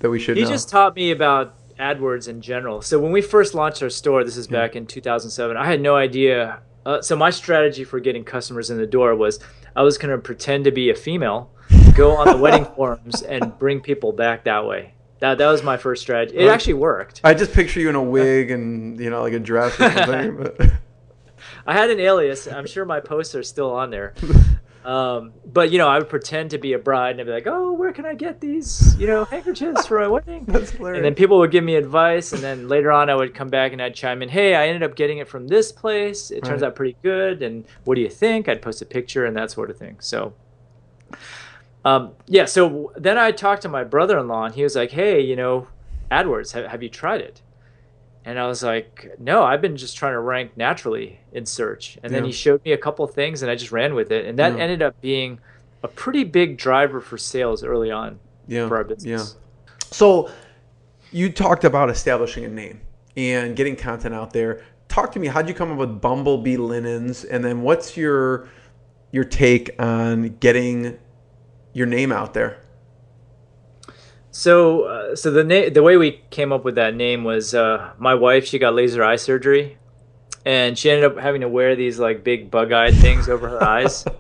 that we should he know? just taught me about AdWords in general. So when we first launched our store, this is back in 2007, I had no idea. Uh, so my strategy for getting customers in the door was I was going to pretend to be a female go on the wedding *laughs* forums and bring people back that way. That that was my first strategy. It actually worked. I just picture you in a wig and you know like a dress or something. *laughs* but I had an alias. I'm sure my posts are still on there. *laughs* Um, but you know, I would pretend to be a bride and I'd be like, "Oh, where can I get these, you know, handkerchiefs for my wedding?" *laughs* And then people would give me advice, and then later on, I would come back and I'd chime in, "Hey, I ended up getting it from this place. It turns Right. out pretty good. And what do you think?" I'd post a picture and that sort of thing. So, um, yeah. So then I talked to my brother-in-law, and he was like, "Hey, you know, AdWords, have, have you tried it?" And I was like, no, I've been just trying to rank naturally in search. And then he showed me a couple things and I just ran with it. And that Yeah. ended up being a pretty big driver for sales early on yeah, for our business. yeah. business. So you talked about establishing a name and getting content out there. Talk to me. How'd you come up with Bumblebee Linens? And then what's your your take on getting your name out there? So, uh, so the na- the way we came up with that name was uh, my wife. She got laser eye surgery, and she ended up having to wear these like big bug-eyed things over her eyes. *laughs*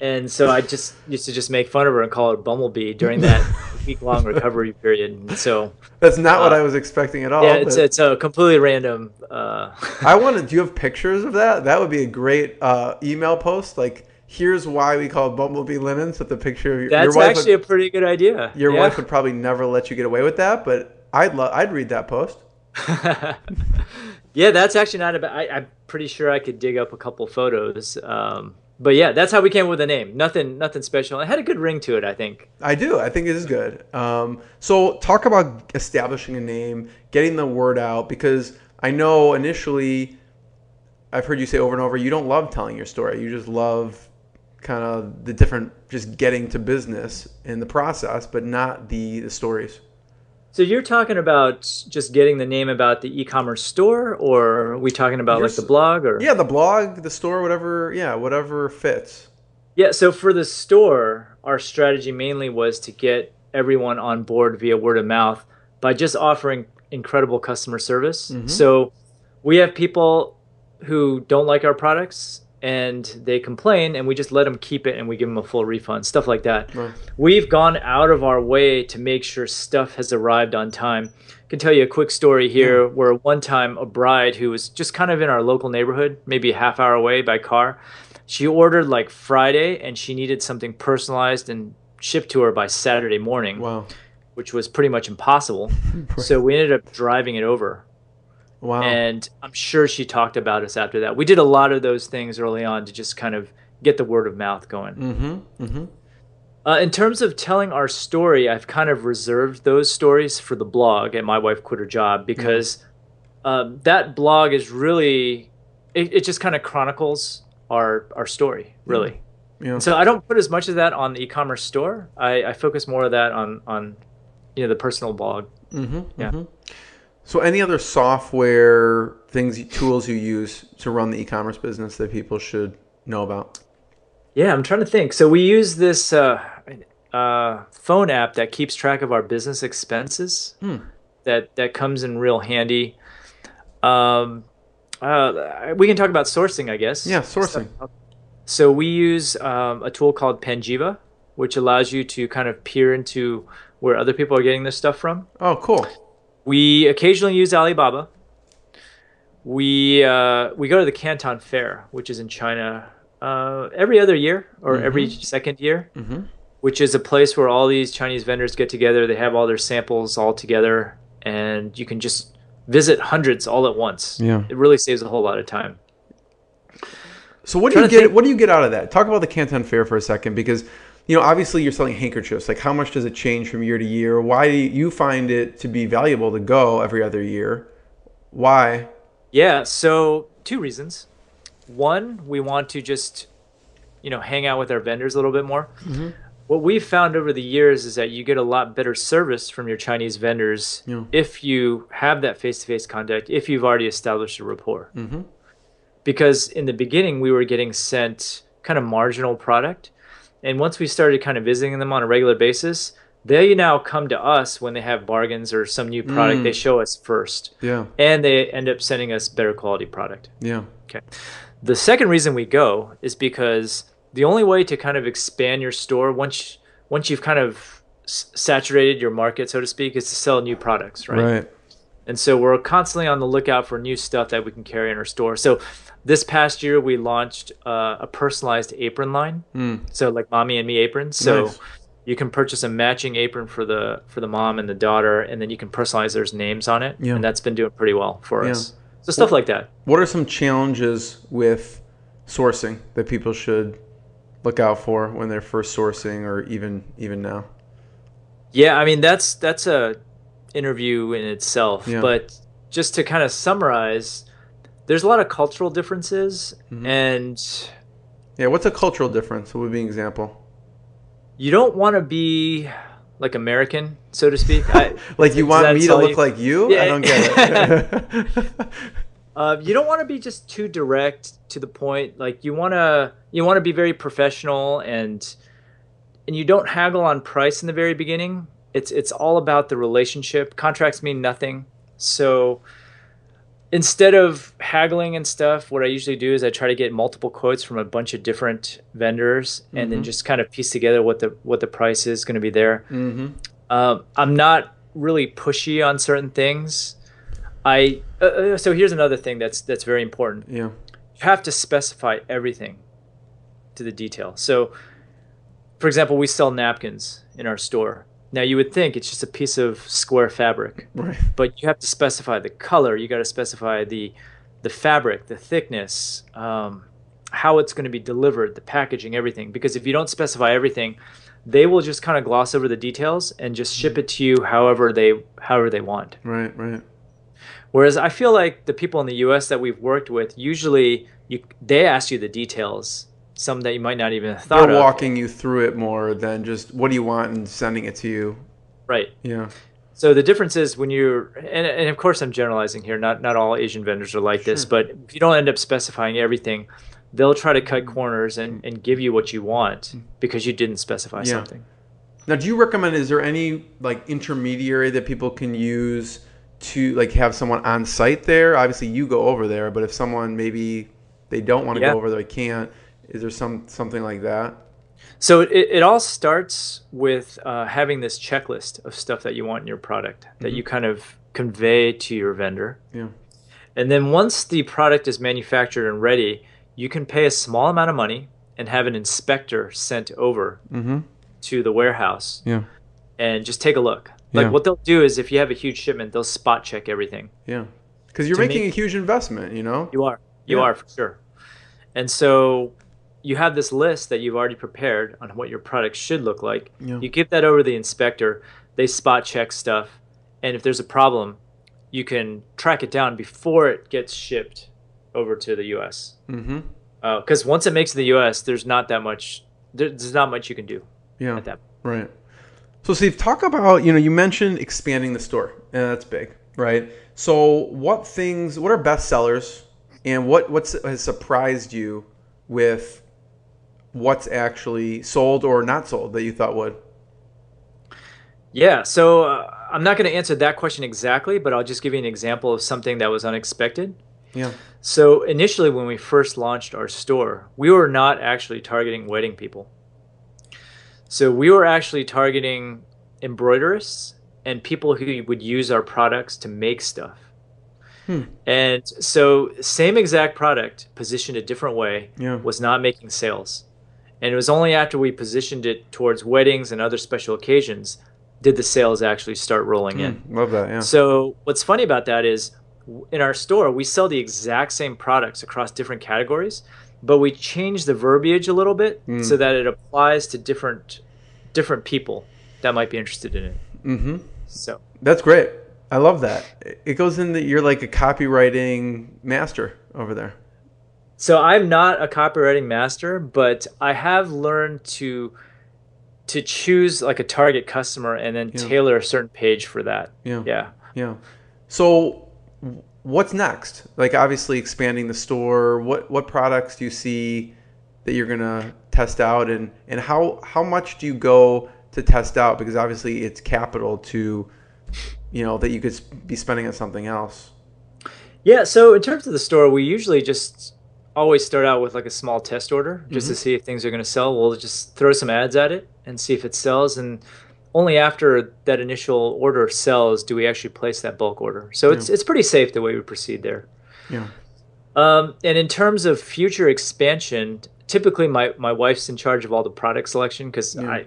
And so I just used to just make fun of her and call her Bumblebee during that *laughs* week-long recovery period. And so, That's not what Uh, I was expecting at all. yeah, it's it's a completely random. Uh, I want to. Do you have pictures of that? That would be a great uh, email post. Like, here's why we call Bumblebee Linens with the picture of your, that's your wife. That's actually would, a pretty good idea. your yeah. wife would probably never let you get away with that, but I'd lo- I'd read that post. *laughs* yeah, that's actually not a bad. I, I'm pretty sure I could dig up a couple photos. Um, but yeah, that's how we came up with the name. Nothing, nothing special. It had a good ring to it, I think. I do. I think it is good. Um, so talk about establishing a name, getting the word out, because I know initially, I've heard you say over and over, you don't love telling your story. You just love kind of the different, just getting to business in the process, but not the the stories. So you're talking about just getting the name about the e-commerce store, or are we talking about You're like the blog? Or Yeah, the blog, the store, whatever. Yeah, whatever fits. Yeah, so for the store, our strategy mainly was to get everyone on board via word of mouth by just offering incredible customer service. Mm-hmm. So we have people who don't like our products and they complain and we just let them keep it and we give them a full refund, stuff like that. Right. We've gone out of our way to make sure stuff has arrived on time. I can tell you a quick story here where one time a bride who was just kind of in our local neighborhood, maybe a half hour away by car, she ordered like Friday and she needed something personalized and shipped to her by Saturday morning, Wow. which was pretty much impossible. *laughs* So we ended up driving it over. Wow. And I'm sure she talked about us after that. We did a lot of those things early on to just kind of get the word of mouth going. mm-hmm. Mm-hmm. Uh, in terms of telling our story, I've kind of reserved those stories for the blog and my wife quit her job because um, that blog is really it, it just kind of chronicles our our story really. Yeah. So I don't put as much of that on the e-commerce store. I, I focus more of that on on you know the personal blog. Mm-hmm. Yeah. So, any other software things, tools you use to run the e-commerce business that people should know about? Yeah, I'm trying to think. So we use this uh, uh, phone app that keeps track of our business expenses. Hmm. That that comes in real handy. Um, uh, we can talk about sourcing, I guess. Yeah, sourcing. So we use um, a tool called Panjiva, which allows you to kind of peer into where other people are getting this stuff from. Oh, cool. We occasionally use Alibaba. We uh, we go to the Canton Fair, which is in China, uh, every other year or every second year, Mhm. which is a place where all these Chinese vendors get together. They have all their samples all together, and you can just visit hundreds all at once. Yeah. It really saves a whole lot of time. So what do you get? think- What do you get out of that? Talk about the Canton Fair for a second, because you know obviously you're selling handkerchiefs. Like how much does it change from year to year? Why do you find it to be valuable to go every other year? Why? Yeah, so two reasons. One, we want to just, you know, hang out with our vendors a little bit more. What we've found over the years is that you get a lot better service from your Chinese vendors Yeah. if you have that face-to-face contact, if you've already established a rapport. Mm-hmm. Because in the beginning, we were getting sent kind of marginal product, and once we started kind of visiting them on a regular basis, they now come to us when they have bargains or some new product. They mm. show us first Yeah. and they end up sending us better quality product. Yeah. Okay. The second reason we go is because the only way to kind of expand your store once once you've kind of saturated your market, so to speak, is to sell new products, right? Right. And so we're constantly on the lookout for new stuff that we can carry in our store. So this past year we launched uh, a personalized apron line. Mm. So like mommy and me aprons. So Nice. you can purchase a matching apron for the for the mom and the daughter, and then you can personalize their names on it. Yeah. And that's been doing pretty well for Yeah. us. So stuff like that. What are some challenges with sourcing that people should look out for when they're first sourcing or even even now? Yeah, I mean that's that's a interview in itself. Yeah. But just to kind of summarize, there's a lot of cultural differences, Mm-hmm. and Yeah, what's a cultural difference? What would be an example? you don't want to be like American, so to speak. I, *laughs* Like you want me to look you- like you? Yeah. I don't get it. *laughs* uh, you don't want to be just too direct to the point. Like you want to you want to be very professional and and you don't haggle on price in the very beginning. It's it's all about the relationship. Contracts mean nothing. So instead of haggling and stuff, what I usually do is I try to get multiple quotes from a bunch of different vendors and then Mhm. just kind of piece together what the what the price is going to be there. hmm Um, I'm not really pushy on certain things. I uh, uh, so here's another thing that's that's very important. Yeah. You have to specify everything to the detail. So, for example, we sell napkins in our store. Now you would think it's just a piece of square fabric, Right. but you have to specify the color. You got to specify the the fabric, the thickness, um, how it's going to be delivered, the packaging, everything. Because if you don't specify everything, they will just kind of gloss over the details and just ship it to you however they however they want. Right. Right. Whereas I feel like the people in the U.S. that we've worked with usually you they ask you the details, some that you might not even have thought They're of. walking you through it more than just what do you want and sending it to you. Right. Yeah. So the difference is when you're, and, and of course I'm generalizing here. Not not all Asian vendors are like this, but if you don't end up specifying everything, they'll try to cut mm-hmm. corners and, and give you what you want mm-hmm. because you didn't specify Yeah. something. Now, do you recommend? Is there any like intermediary that people can use to like have someone on site there? Obviously, you go over there, but if someone maybe they don't want to Yeah. go over there, they can't. Is there some something like that? So it, it all starts with uh, having this checklist of stuff that you want in your product that you kind of convey to your vendor. Yeah. And then once the product is manufactured and ready, you can pay a small amount of money and have an inspector sent over Mm-hmm. to the warehouse Yeah. and just take a look. Like Yeah. what they'll do is if you have a huge shipment, they'll spot check everything. Yeah. Because you're making make- a huge investment. You know. You are. You Yeah. are for sure. And so you have this list that you've already prepared on what your product should look like. Yeah. You give that over to the inspector, they spot check stuff, and if there's a problem, you can track it down before it gets shipped over to the US. Mm-hmm. Because once it makes the US, there's not that much there's not much you can do Yeah. at that Right. So, Steve, talk about you know you mentioned expanding the store, and that's big, right? So, what things, what are best sellers, and what what's has surprised you with what's actually sold or not sold that you thought would? Yeah, so uh, I'm not going to answer that question exactly, but I'll just give you an example of something that was unexpected. Yeah. So initially, when we first launched our store, we were not actually targeting wedding people. So we were actually targeting embroiderists and people who would use our products to make stuff. Hmm. And so, same exact product positioned a different way Yeah. was not making sales. And it was only after we positioned it towards weddings and other special occasions did the sales actually start rolling in. Mm, love that. Yeah. So what's funny about that is in our store we sell the exact same products across different categories, but we change the verbiage a little bit Mm. so that it applies to different different people that might be interested in it. mm-hmm. So That's great. I love that. It goes in that you're like a copywriting master over there. So I'm not a copywriting master, but I have learned to to choose like a target customer and then Yeah. tailor a certain page for that. Yeah. Yeah. Yeah. So, what's next? Like, obviously, expanding the store. What what products do you see that you're gonna test out, and and how how much do you go to test out? Because obviously, it's capital to, you know, that you could be spending on something else. Yeah, so in terms of the store, we usually just always start out with like a small test order just to Mhm. see if things are going to sell. We'll just throw some ads at it and see if it sells. And only after that initial order sells do we actually place that bulk order. So it's it's pretty safe the way we proceed there. Yeah. Um, and in terms of future expansion, typically my, my wife's in charge of all the product selection because Yeah. I,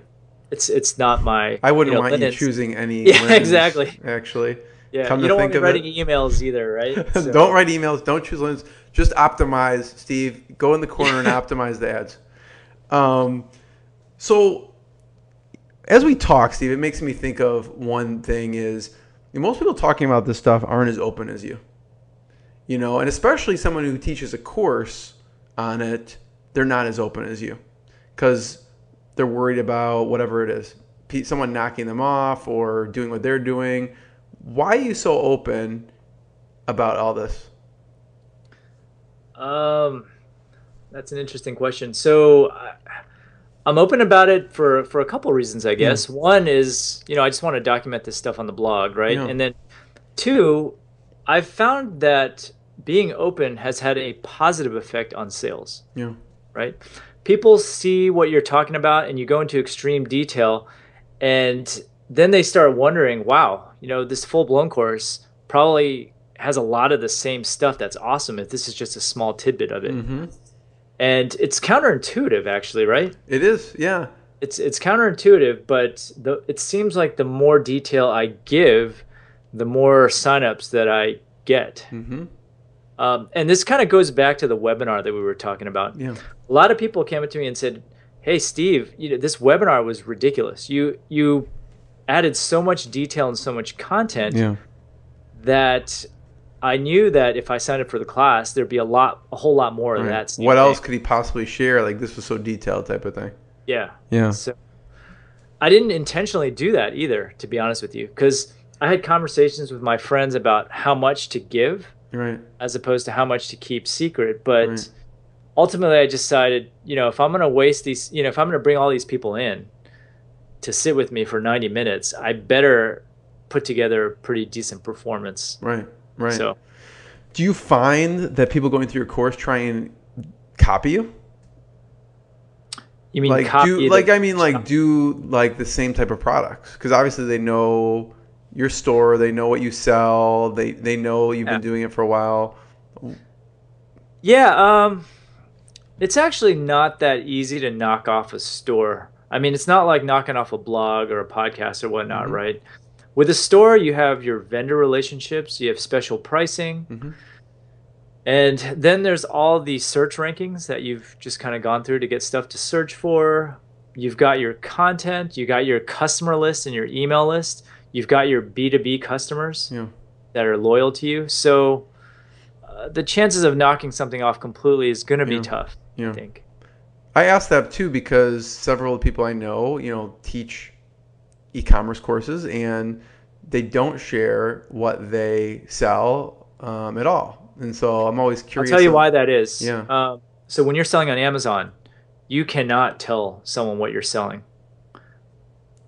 it's it's not my. I wouldn't you know, want you choosing any. *laughs* Yeah, linens, exactly. Actually, Yeah, come you to don't want me of it. writing emails either, right? *laughs* So- don't write emails. Don't choose linens. Just optimize, Steve. Go in the corner and *laughs* optimize the ads. Um, so as we talk, Steve, it makes me think of one thing: is most people talking about this stuff aren't as open as you. You know, and especially someone who teaches a course on it, they're not as open as you, because they're worried about whatever it is, someone knocking them off or doing what they're doing. Why are you so open about all this? Um, that's an interesting question. So I, I'm open about it for for a couple reasons, I guess. One is, you know, I just want to document this stuff on the blog, right? Yeah. And then two, I've found that being open has had a positive effect on sales, Yeah. right? People see what you're talking about and you go into extreme detail and then they start wondering, wow, you know, this full-blown course probably has a lot of the same stuff that's awesome if this is just a small tidbit of it Mm-hmm. and it's counterintuitive actually right It is. Yeah. it's it's counterintuitive but the it seems like the more detail i give the more signups that i get Mm-hmm. um, and this kind of goes back to the webinar that we were talking about Yeah. a lot of people came up to me and said hey steve you know this webinar was ridiculous you you added so much detail and so much content Yeah. that I knew that if I signed up for the class, there'd be a lot, a whole lot more of Right. that. What thing. else could he possibly share? Like this was so detailed, type of thing. Yeah. Yeah. So I didn't intentionally do that either, to be honest with you, because I had conversations with my friends about how much to give Right. as opposed to how much to keep secret. But Right. ultimately, I decided, you know, if I'm going to waste these, you know, if I'm going to bring all these people in to sit with me for 90 minutes, I better put together a pretty decent performance. Right. Right. So. Do you find that people going through your course try and copy you? You mean like copy do like I mean like do like the same type of products because obviously they know your store, they know what you sell, they they know you've Yeah. been doing it for a while. Yeah, um, it's actually not that easy to knock off a store. I mean, it's not like knocking off a blog or a podcast or whatnot, Mhm. right? With a store, you have your vendor relationships, you have special pricing, Mhm. and then there's all the search rankings that you've just kind of gone through to get stuff to search for. You've got your content, you got your customer list and your email list, you've got your B2B customers Yeah. that are loyal to you. So uh, the chances of knocking something off completely is going to Yeah. be tough, Yeah. I think. I asked that too because several people I know, you know, teach e-commerce courses and they don't share what they sell um, at all. And so I'm always curious. I'll tell you of- why that is. Yeah. Um, so when you're selling on Amazon, you cannot tell someone what you're selling.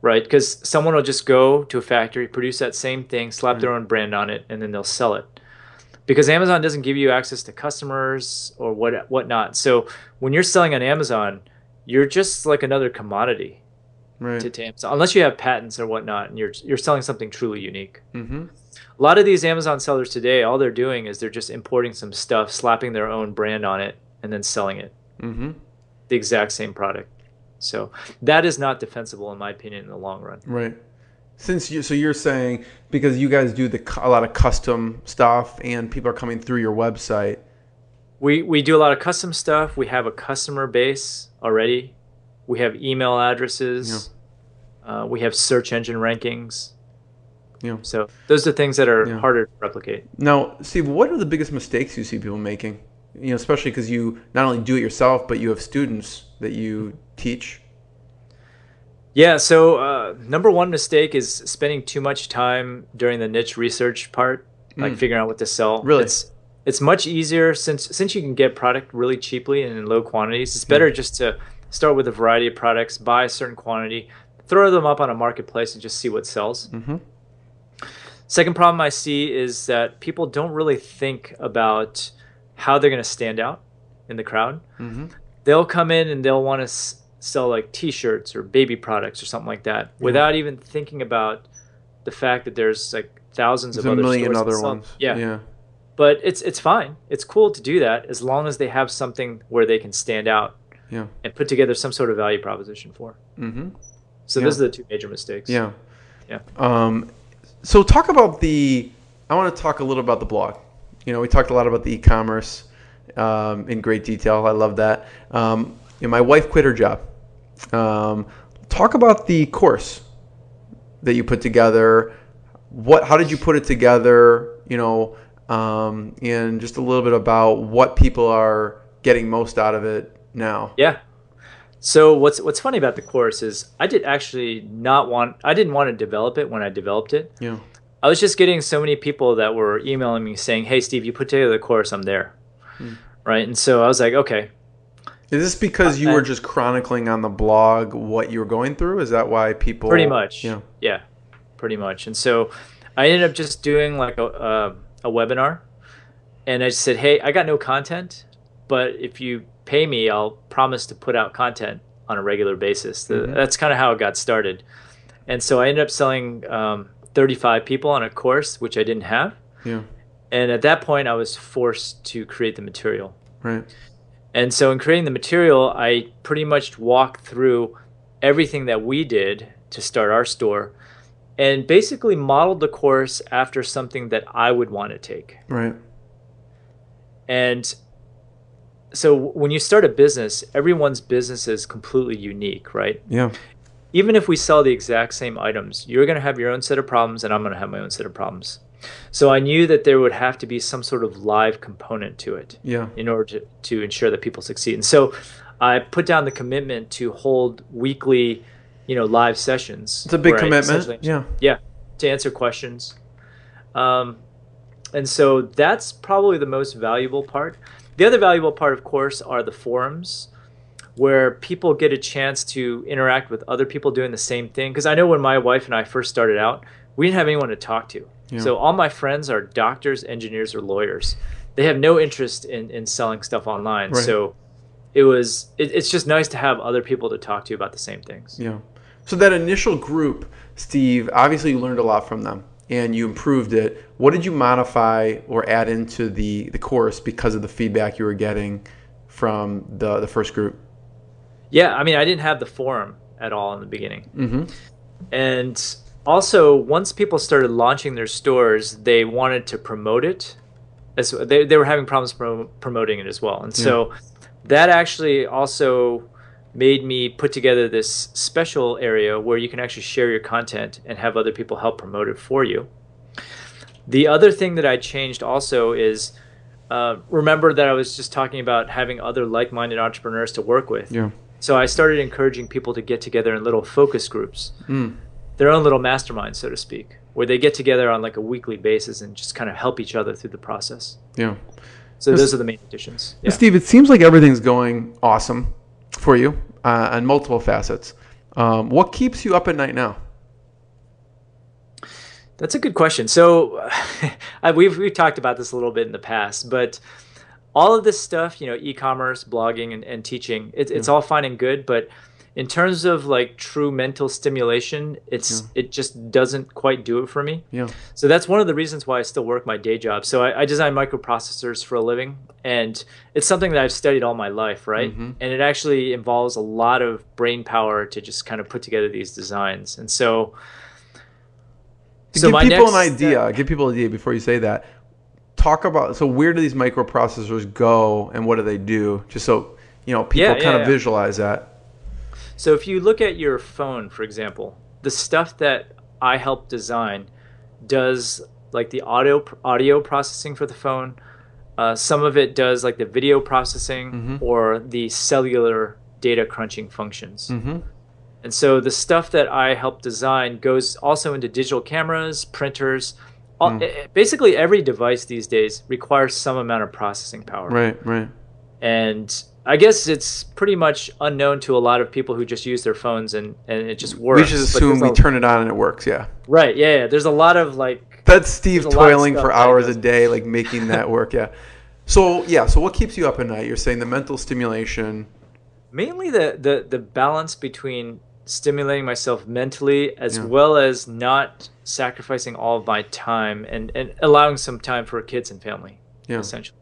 Right? Because someone will just go to a factory, produce that same thing, slap their own brand on it, and then they'll sell it. Because Amazon doesn't give you access to customers or what whatnot. So when you're selling on Amazon, you're just like another commodity Right. to, to Amazon, unless you have patents or whatnot, and you're you're selling something truly unique. Mm-hmm. A lot of these Amazon sellers today, all they're doing is they're just importing some stuff, slapping their own brand on it, and then selling it. Mm-hmm. The exact same product. So that is not defensible, in my opinion, in the long run. Right. Since you, so you're saying because you guys do the a lot of custom stuff and people are coming through your website. We we do a lot of custom stuff. We have a customer base already. We have email addresses. Uh, we have search engine rankings. Yeah. So those are things that are Yeah. harder to replicate. Now, Steve, what are the biggest mistakes you see people making? You know, especially because you not only do it yourself, but you have students that you teach. Yeah, so uh, number one mistake is spending too much time during the niche research part, like Mm. figuring out what to sell. Really? it's it's much easier since since you can get product really cheaply and in low quantities. It's better just to start with a variety of products, buy a certain quantity, throw them up on a marketplace, and just see what sells. Mm-hmm. Second problem I see is that people don't really think about how they're going to stand out in the crowd, Mm-hmm. they'll come in and they'll want to s- sell like T-shirts or baby products or something like that, without even thinking about the fact that there's like thousands There's of a other million other sell- ones. Yeah, Yeah. but it's it's fine. It's cool to do that as long as they have something where they can stand out Yeah. and put together some sort of value proposition for. Mm-hmm. So Yeah. those are the two major mistakes. Yeah. Yeah. Um, so talk about the. I want to talk a little about the blog. You know, we talked a lot about the e-commerce um, in great detail. I love that. Um, you know, my wife quit her job. Um, talk about the course that you put together. What? How did you put it together? You know, um, and just a little bit about what people are getting most out of it now. Yeah. So what's what's funny about the course is I did actually not want I didn't want to develop it when I developed it. Yeah. I was just getting so many people that were emailing me saying, "Hey Steve, you put together the course, I'm there." Hmm. Right? And so I was like, "Okay, Is this because you Uh, were just chronicling on the blog what you were going through? Is that why people? pretty much." Yeah. Yeah. Pretty much. And so I ended up just doing like a a, a webinar and I just said, "Hey, I got no content, but if you pay me, I'll promise to put out content on a regular basis." The- Mhm. That's kind of how it got started. And so I ended up selling um, 35 people on a course, which I didn't have. Yeah. And at that point, I was forced to create the material. Right. And so, in creating the material, I pretty much walked through everything that we did to start our store and basically modeled the course after something that I would want to take. Right. And so, when you start a business, everyone's business is completely unique, right? Yeah. Even if we sell the exact same items, you're going to have your own set of problems, and I'm going to have my own set of problems. So, I knew that there would have to be some sort of live component to it Yeah. in order to, to ensure that people succeed. And so I put down the commitment to hold weekly, you know, live sessions. It's a big commitment. Yeah. Yeah, to answer questions. Um, and so that's probably the most valuable part. The other valuable part, of course, are the forums where people get a chance to interact with other people doing the same thing. Because I know when my wife and I first started out, we didn't have anyone to talk to. Yeah. So all my friends are doctors, engineers, or lawyers. They have no interest in, in selling stuff online. Right. So it was it, it's just nice to have other people to talk to about the same things. Yeah. So that initial group, Steve, obviously you learned a lot from them and you improved it. What did you modify or add into the the course because of the feedback you were getting from the the first group? Yeah, I mean, I didn't have the forum at all in the beginning. Mm-hmm. And also, once people started launching their stores, they wanted to promote it. As they, they were having problems pro- promoting it as well. And so that actually also made me put together this special area where you can actually share your content and have other people help promote it for you. The other thing that I changed also is uh, remember that I was just talking about having other like minded entrepreneurs to work with. Yeah. So I started encouraging people to get together in little focus groups, Mm. their own little masterminds, so to speak, where they get together on like a weekly basis and just kind of help each other through the process. Yeah. So those are the main additions. Yeah. Steve, it seems like everything's going awesome for you uh, on multiple facets. Um, what keeps you up at night now? That's a good question. So *laughs* we've we've talked about this a little bit in the past, but all of this stuff, you know, e-commerce, blogging, and, and teaching, it, it's all fine and good, but in terms of like true mental stimulation, it's it just doesn't quite do it for me. Yeah. So that's one of the reasons why I still work my day job. So I, I design microprocessors for a living, and it's something that I've studied all my life, right? Mhm. And it actually involves a lot of brain power to just kind of put together these designs. And so, give people an idea. step- Give people an idea before you say that. Talk about so where do these microprocessors go and what do they do? Just so you know people Yeah, kind yeah, of yeah. visualize that. So if you look at your phone, for example, the stuff that I help design does like the audio audio processing for the phone. Uh, some of it does like the video processing Mhm. or the cellular data crunching functions. Mm-hmm. And so the stuff that I help design goes also into digital cameras, printers. All, Mm. Basically, every device these days requires some amount of processing power. Right. Right. And I guess it's pretty much unknown to a lot of people who just use their phones and, and it just works. We just assume we a- turn it on and it works. Yeah. Right, yeah, yeah. There's a lot of like That's Steve There's a lot of toiling for hours a day, *laughs* like making that work. Yeah. So yeah, so what keeps you up at night? You're saying the mental stimulation. Mainly the the the balance between stimulating myself mentally as Yeah. well as not sacrificing all of my time and and allowing some time for kids and family. Yeah. essentially.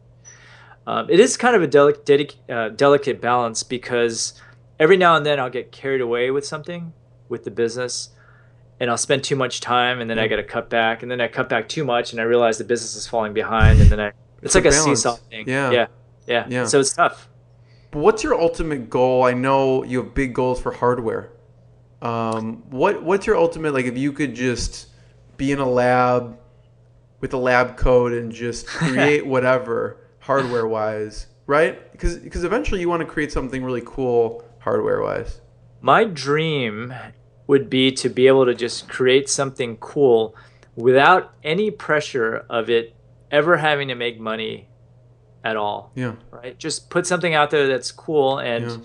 Um, it is kind of a delic- dedic- uh, delicate balance because every now and then I'll get carried away with something with the business and I'll spend too much time and then I Yeah. got to cut back and then I cut back too much and I realize the business is falling behind and then I it's, It's like a, balance. seesaw thing. Yeah. Yeah. Yeah. Yeah. So it's tough. But what's your ultimate goal? I know you have big goals for hardware. Um, what what's your ultimate like? If you could just be in a lab with a lab coat and just *laughs* create whatever hardware wise, right? Because because eventually you want to create something really cool hardware wise. My dream would be to be able to just create something cool without any pressure of it ever having to make money at all. Yeah, right? Just put something out there that's cool and Yeah.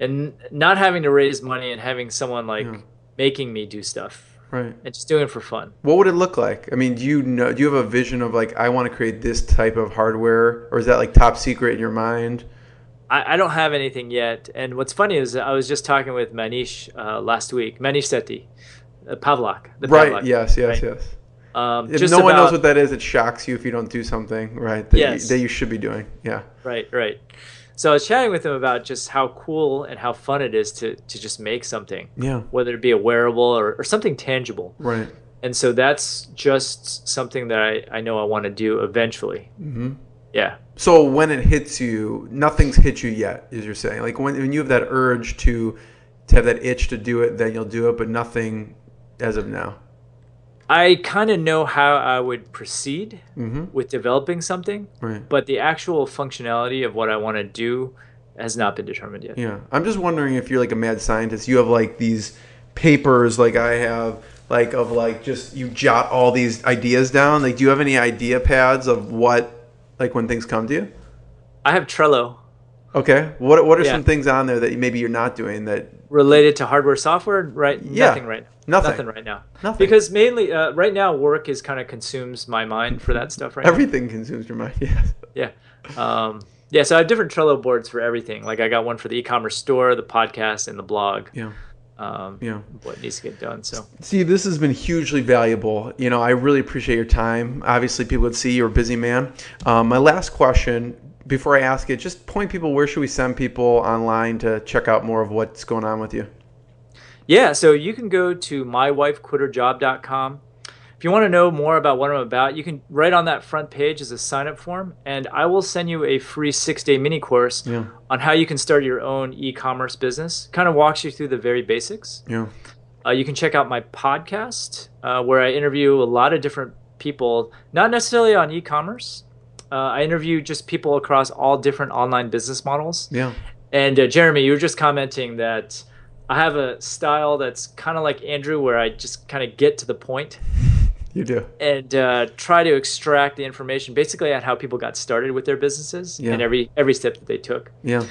and not having to raise money and having someone like Yeah. making me do stuff right. and just doing it for fun. What would it look like? I mean, do you know? Do you have a vision of like I want to create this type of hardware, or is that like top secret in your mind? I, I don't have anything yet. And what's funny is I was just talking with Maneesh uh, last week, Maneesh Sethi, uh, Pavlok, the Right. Pavlok. Yes. Yes. right? Yes. Um, If just no one knows what that is, it shocks you if you don't do something right that, Yes. you, that you should be doing. Yeah. Right, right. So I was chatting with him about just how cool and how fun it is to, to just make something, Yeah. whether it be a wearable or, or something tangible. Right. And so that's just something that I, I know I want to do eventually. hmm Yeah. So when it hits you, nothing's hit you yet, as you're saying. Like when, when you have that urge to to have that itch to do it, then you'll do it, but nothing as of now. I kind of know how I would proceed hmm with developing something, Right. but the actual functionality of what I want to do has not been determined yet. Yeah. I'm just wondering if you're like a mad scientist. You have like these papers, like I have, like of like just you jot all these ideas down. Like, do you have any idea pads of what, like when things come to you? I have Trello Okay. What What are Yeah. some things on there that maybe you're not doing that? related to hardware software, right? Yeah. Nothing right Nothing. Nothing right now. Nothing. Because mainly uh, right now work is kind of consumes my mind for that stuff right now. Everything consumes your mind. *laughs* Yes. Yeah. Um, yeah, so I have different Trello boards for everything. Like I got one for the e-commerce store, the podcast, and the blog. Yeah. Um, Yeah. What needs to get done. So Steve, this has been hugely valuable. You know, I really appreciate your time. Obviously, people would see you're a busy man. Um, my last question, before I ask it, just point people where should we send people online to check out more of what's going on with you? yeah, so you can go to mywifequitherjob.com. If you want to know more about what I'm about, you can right on that front page is a sign up form, and I will send you a free six day mini course Yeah. on how you can start your own e commerce business. Kind of walks you through the very basics. Yeah. Uh, you can check out my podcast uh, where I interview a lot of different people, not necessarily on e-commerce. Uh, I interview just people across all different online business models. Yeah. And uh, Jeremy, you were just commenting that I have a style that's kind of like Andrew, where I just kind of get to the point *laughs* You do. and uh, try to extract the information, basically on how people got started with their businesses Yeah. and every every step that they took. Yeah.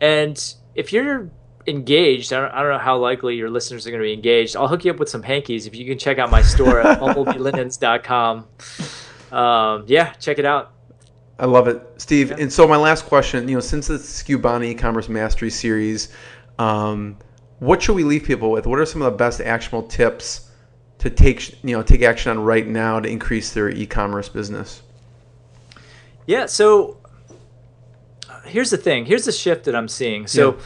And if you're engaged, I don't, I don't know how likely your listeners are going to be engaged. I'll hook you up with some hankies if you can check out my store at *laughs* bumblebeelinens.com. Um, yeah, check it out. I love it, Steve. Yeah. And so my last question, you know, since the Scubani e-commerce mastery series, um, what should we leave people with? What are some of the best actionable tips to take, you know, take action on right now to increase their e-commerce business? Yeah, so here's the thing. Here's the shift that I'm seeing. So Yeah.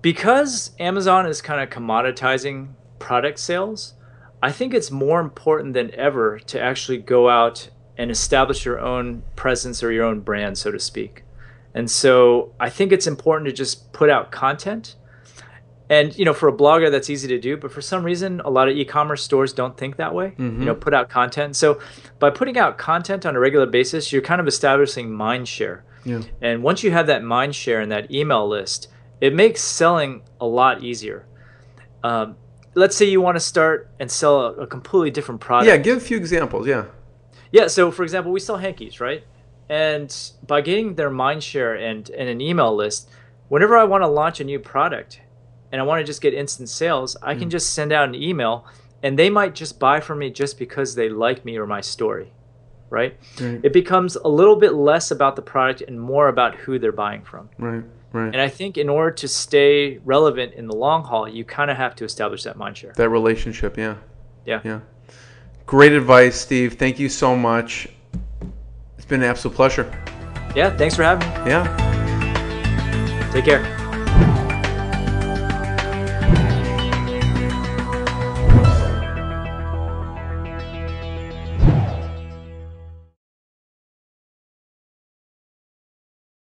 because Amazon is kind of commoditizing product sales, I think it's more important than ever to actually go out and establish your own presence or your own brand, so to speak. And so I think it's important to just put out content. And you know, for a blogger, that's easy to do. But for some reason, a lot of e-commerce stores don't think that way. Mhm. You know, put out content. So by putting out content on a regular basis, you're kind of establishing mind share. Yeah. And once you have that mind share and that email list, it makes selling a lot easier. Um, let's say you want to start and sell a, a completely different product. Yeah. Give a few examples. Yeah. Yeah, so for example, we sell hankies, right? And by getting their mind share and, and an email list, whenever I want to launch a new product and I want to just get instant sales, I mm. can just send out an email and they might just buy from me just because they like me or my story, right? right? It becomes a little bit less about the product and more about who they're buying from. Right, right. And I think in order to stay relevant in the long haul, you kind of have to establish that mind share. That relationship, yeah. Yeah. Yeah. Great advice, Steve. Thank you so much. It's been an absolute pleasure. Yeah, thanks for having me. Yeah. Take care.